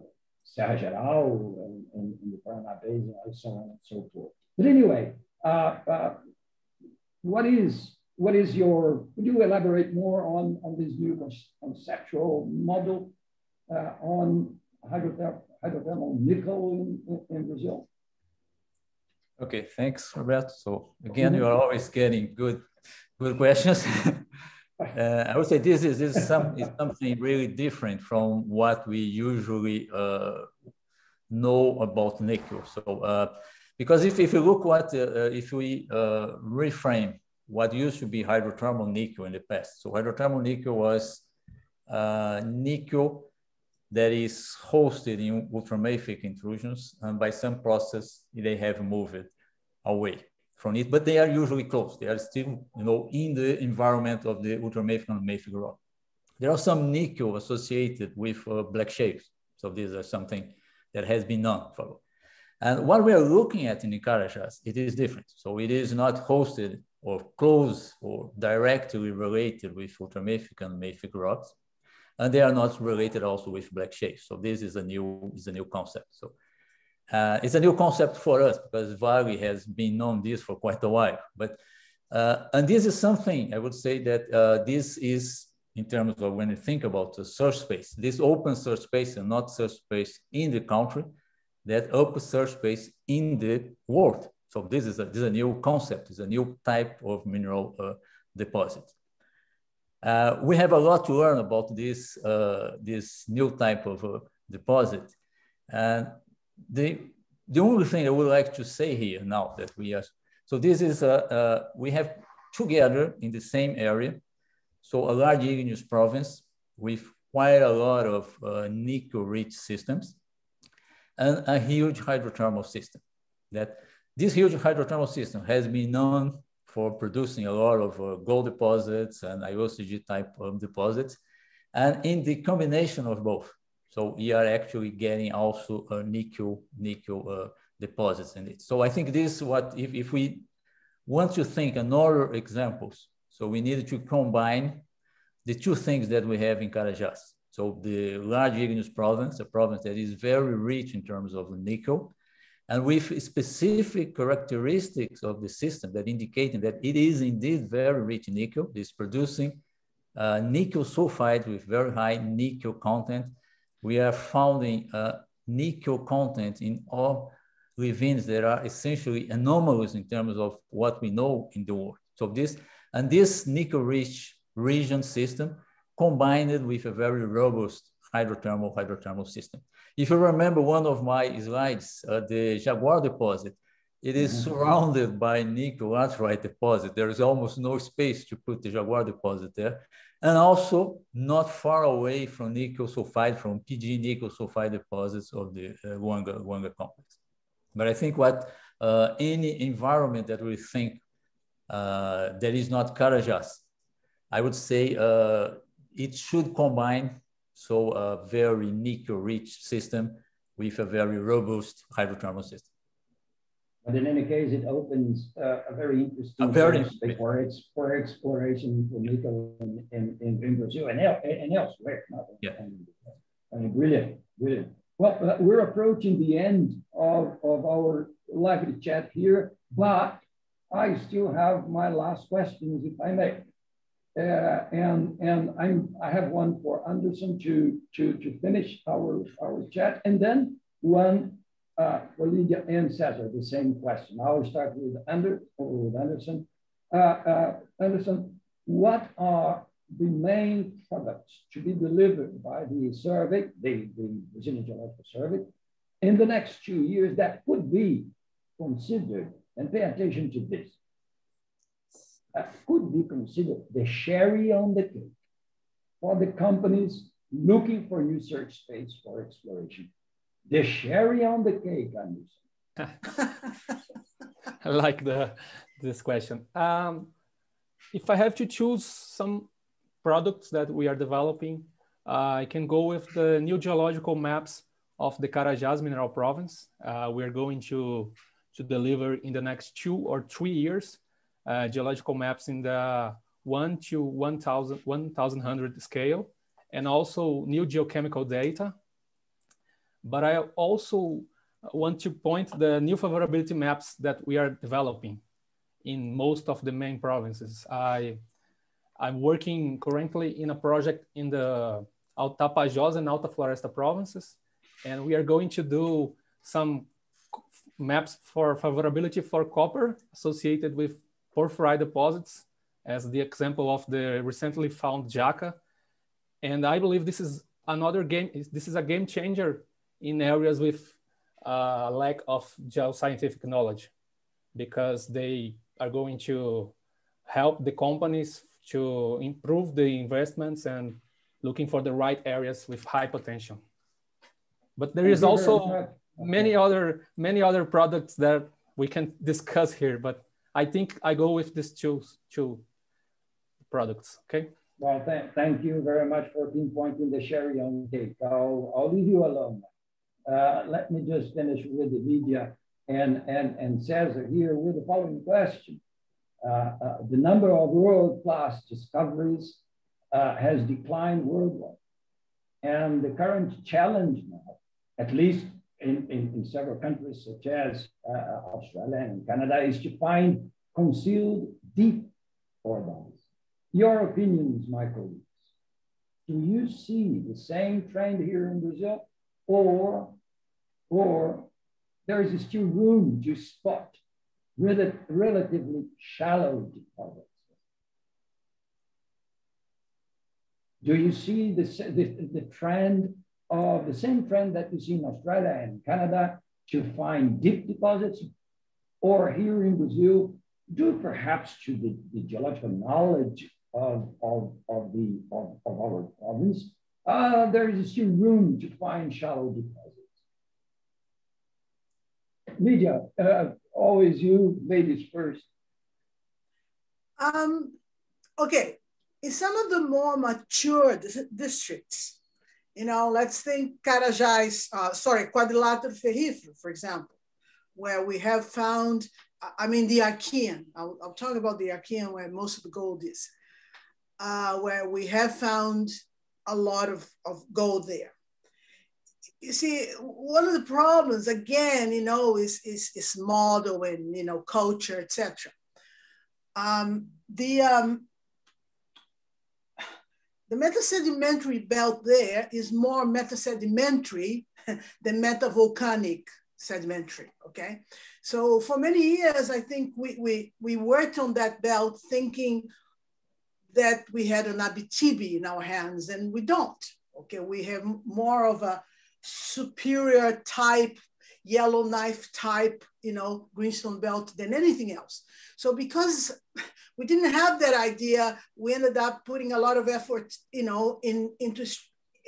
Serra Geral and, and, and, the Paraná Basin, and so on and so forth. But anyway, uh, uh, what is what is your? Would you elaborate more on on this new conceptual model uh, on hydrothermal, hydrothermal nickel in, in, Brazil? Okay, thanks, Roberto. So again, you are always getting good, good questions. Uh, I would say this is, this is, some, is something really different from what we usually uh, know about nickel. So, uh, because if, if you look what, uh, if we uh, reframe what used to be hydrothermal nickel in the past. So hydrothermal nickel was uh, nickel that is hosted in ultramafic intrusions, and by some process they have moved away from it, but they are usually close. They are still, you know, in the environment of the ultramafic and mafic rock. There are some nickel associated with uh, black shales. So these are something that has been known for. And what we are looking at in the Carajás, it is different. So it is not hosted or close or directly related with ultramafic and mafic rocks. And they are not related also with black shales. So this is a new, is a new concept. So uh, it's a new concept for us because Vale has been known this for quite a while. But uh, and this is something I would say that uh, this is in terms of when you think about the search space, this open search space and not search space in the country, that open search space in the world. So this is a, this is a new concept, it's a new type of mineral uh, deposit. Uh, we have a lot to learn about this, uh, this new type of uh, deposit. And the, the only thing I would like to say here now that we are, so this is, a, we have together in the same area, so a large igneous province with quite a lot of uh, nickel-rich systems and a huge hydrothermal system. That this huge hydrothermal system has been known for producing a lot of uh, gold deposits and IOCG type of deposits. And in the combination of both, so we are actually getting also a nickel, nickel uh, deposits in it. So I think this is what, if, if we want to think another examples, so we need to combine the two things that we have in Carajás. So the large igneous province, a province that is very rich in terms of nickel, and with specific characteristics of the system that indicating that it is indeed very rich in nickel. It's producing uh, nickel sulfide with very high nickel content. We are finding uh, nickel content in all olivines that are essentially anomalous in terms of what we know in the world. So this, and this nickel-rich region system combined with a very robust hydrothermal hydrothermal system. If you remember one of my slides, uh, the Jaguar deposit, it is mm-hmm. surrounded by nickel laterite deposit. There is almost no space to put the Jaguar deposit there. And also not far away from nickel sulfide, from PG nickel sulfide deposits of the uh, Luanga, Luanga complex. But I think what uh, any environment that we think uh, that is not Carajás, I would say uh, it should combine so a very nickel-rich system with a very robust hydrothermal system. But in any case, it opens uh, a very interesting a for, ex, for exploration for nickel in, in, in, Brazil and, el, and elsewhere. Not yeah. I mean, brilliant, brilliant. Well, uh, we're approaching the end of, of our lively chat here, but I still have my last questions, if I may. Uh, and and I'm I have one for Anderson to to to finish our our chat, and then one uh, for Lydia and Cesar, the same question. I'll start with Ander with Anderson. Uh, uh, Anderson, what are the main products to be delivered by the survey, the, the Brazilian Geological Survey, in the next two years that could be considered, and pay attention to this, could be considered the cherry on the cake for the companies looking for new search space for exploration. The cherry on the cake, Anderson. I like the this question. Um, if I have to choose some products that we are developing, uh, I can go with the new geological maps of the Carajás mineral province. Uh, we are going to to deliver in the next two or three years uh, geological maps in the 1 to 1,000, 1,100 scale, and also new geochemical data. But I also want to point the new favorability maps that we are developing in most of the main provinces. I, I'm working currently in a project in the Alta Tapajós and Alta Floresta provinces, and we are going to do some maps for favorability for copper associated with porphyry deposits as the example of the recently found Jaca. And I believe this is another game, this is a game changer in areas with uh, lack of geoscientific knowledge because they are going to help the companies to improve the investments and looking for the right areas with high potential. But there is also many other many other products that we can discuss here. But I think I go with these two two products. Okay. Well, th thank you very much for pinpointing the cherry on cake. I'll I'll leave you alone. Uh, let me just finish with Lydia and and and Cesar here with the following question. Uh, uh, the number of world-class discoveries uh, has declined worldwide. And the current challenge now, at least in, in, in several countries such as uh, Australia and Canada is to find concealed deep bodies. Your opinions, my colleagues, do you see the same trend here in Brazil or, or there is still room to spot rel relatively shallow deposits? Do you see the, the, the trend of the same trend that we see in Australia and Canada to find deep deposits, or here in Brazil, due perhaps to the, the geological knowledge of, of, of, the, of, of our province, uh, there is still room to find shallow deposits. Lydia, uh, always you, ladies first. Um, okay, in some of the more mature districts, you know, let's think Carajás, uh, sorry, Quadrilátero Ferrífero, for example, where we have found, I mean, the Archean, I'll, I'll talk about the Archean where most of the gold is, uh, where we have found a lot of, of gold there. You see, one of the problems, again, you know, is, is, is model and, you know, culture, etc. Um, the, um, the metasedimentary belt there is more metasedimentary than metavolcanic sedimentary, okay? So for many years, I think we, we, we worked on that belt thinking that we had an Abitibi in our hands and we don't, okay? We have more of a superior type, yellowknife type, you know, greenstone belt than anything else. So because we didn't have that idea. We ended up putting a lot of effort, you know, in into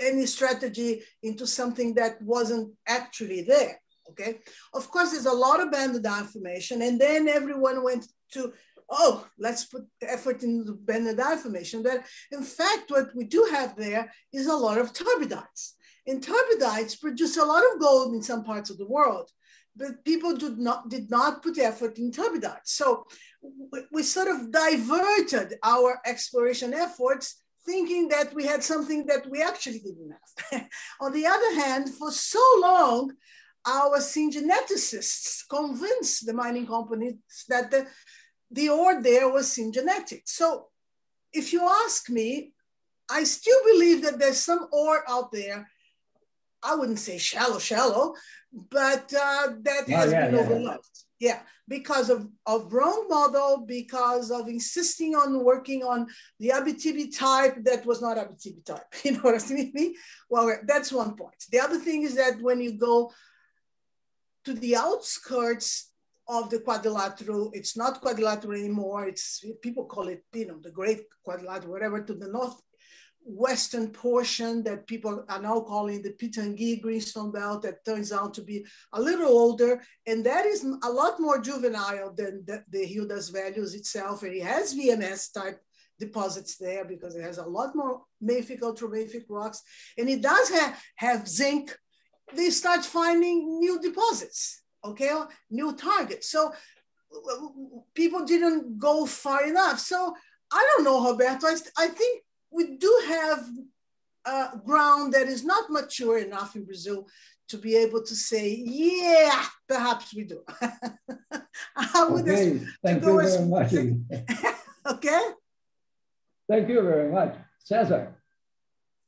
any strategy into something that wasn't actually there. Okay. Of course, there's a lot of banded iron formation, and then everyone went to oh, let's put effort into banded iron formation. But in fact, what we do have there is a lot of turbidites. And turbidites produce a lot of gold in some parts of the world but people did not did not put effort in turbidites. So we, we sort of diverted our exploration efforts thinking that we had something that we actually didn't have. On the other hand, for so long, our syngeneticists convinced the mining companies that the, the ore there was syngenetic. So if you ask me, I still believe that there's some ore out there I wouldn't say shallow, shallow, but uh, that oh, has yeah, been yeah, overlooked. Yeah. yeah, because of, of wrong model, because of insisting on working on the Abitibi type that was not Abitibi type. You know what I mean? Well, that's one point. The other thing is that when you go to the outskirts of the quadrilateral, it's not quadrilateral anymore. It's people call it, you know, the great quadrilateral, whatever, to the north western portion that people are now calling the Pitangui Greenstone Belt that turns out to be a little older. And that is a lot more juvenile than the, the Rio das Velhas itself. And it has VMS type deposits there because it has a lot more mafic, ultramafic rocks. And it does have, have zinc. They start finding new deposits, okay, new targets. So people didn't go far enough. So I don't know, Roberto. I, I think we do have a ground that is not mature enough in Brazil to be able to say, yeah, perhaps we do. okay, thank you very much. okay. Thank you very much. Cesar,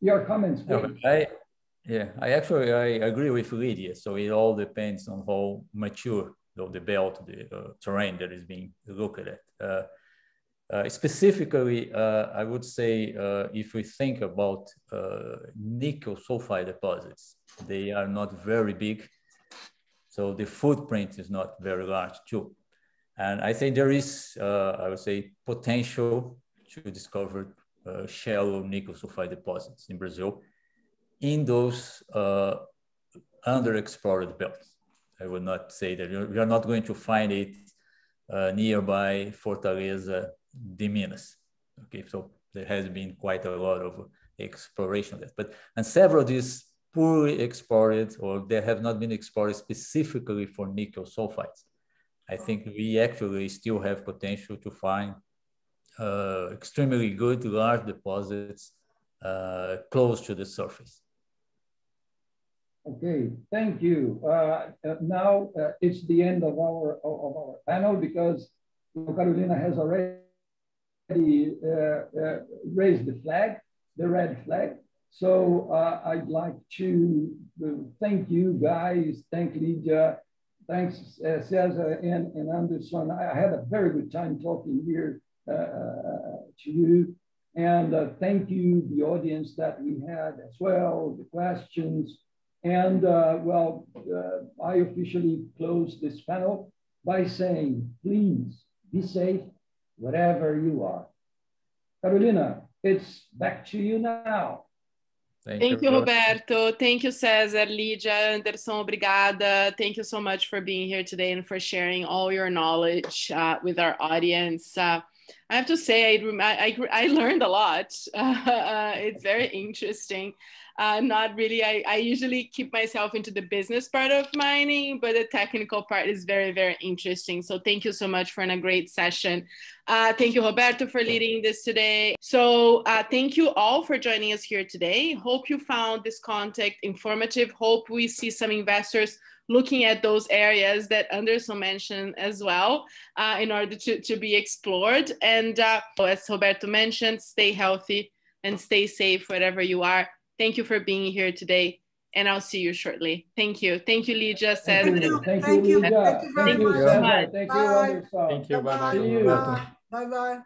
your comments, please. I, yeah, I actually I agree with Lydia. So it all depends on how mature the belt, the uh, terrain that is being looked at. Uh, uh, specifically, uh, I would say uh, if we think about uh, nickel sulfide deposits, they are not very big. So the footprint is not very large too. And I think there is, uh, I would say, potential to discover shallow nickel sulfide deposits in Brazil in those underexplored belts. I would not say that we are not going to find it uh, nearby Fortaleza de Minas. Okay, so there has been quite a lot of exploration there. But and several of these poorly explored or they have not been explored specifically for nickel sulfides. I think we actually still have potential to find uh, extremely good large deposits uh, close to the surface. Okay, thank you. Uh, uh now uh, it's the end of our of our panel because Carolina has already Uh, uh, raised the flag, the red flag. So uh, I'd like to thank you guys, thank Lydia, thanks Cesar and, and Anderson. I had a very good time talking here to you. And uh, thank you, the audience that we had as well, the questions. And uh, well, uh, I officially close this panel by saying, please be safe wherever you are. Carolina, it's back to you now. Thank, Thank you, Roberto. Thank you, Cesar, Lydia, Anderson, obrigada. Thank you so much for being here today and for sharing all your knowledge uh, with our audience. Uh, I have to say, I, I, I learned a lot. Uh, it's very interesting. Uh, not really, I, I usually keep myself into the business part of mining, but the technical part is very, very interesting. So thank you so much for a great session. Uh, thank you, Roberto, for leading this today. So uh, thank you all for joining us here today. Hope you found this content informative. Hope we see some investors looking at those areas that Anderson mentioned as well uh, in order to, to be explored. And uh, as Roberto mentioned, stay healthy and stay safe wherever you are. Thank you for being here today. And I'll see you shortly. Thank you. Thank you, Lydia. Thank you. Thank you, Thank you very much. Thank you, Thank you, Thank you. Bye-bye. Bye-bye.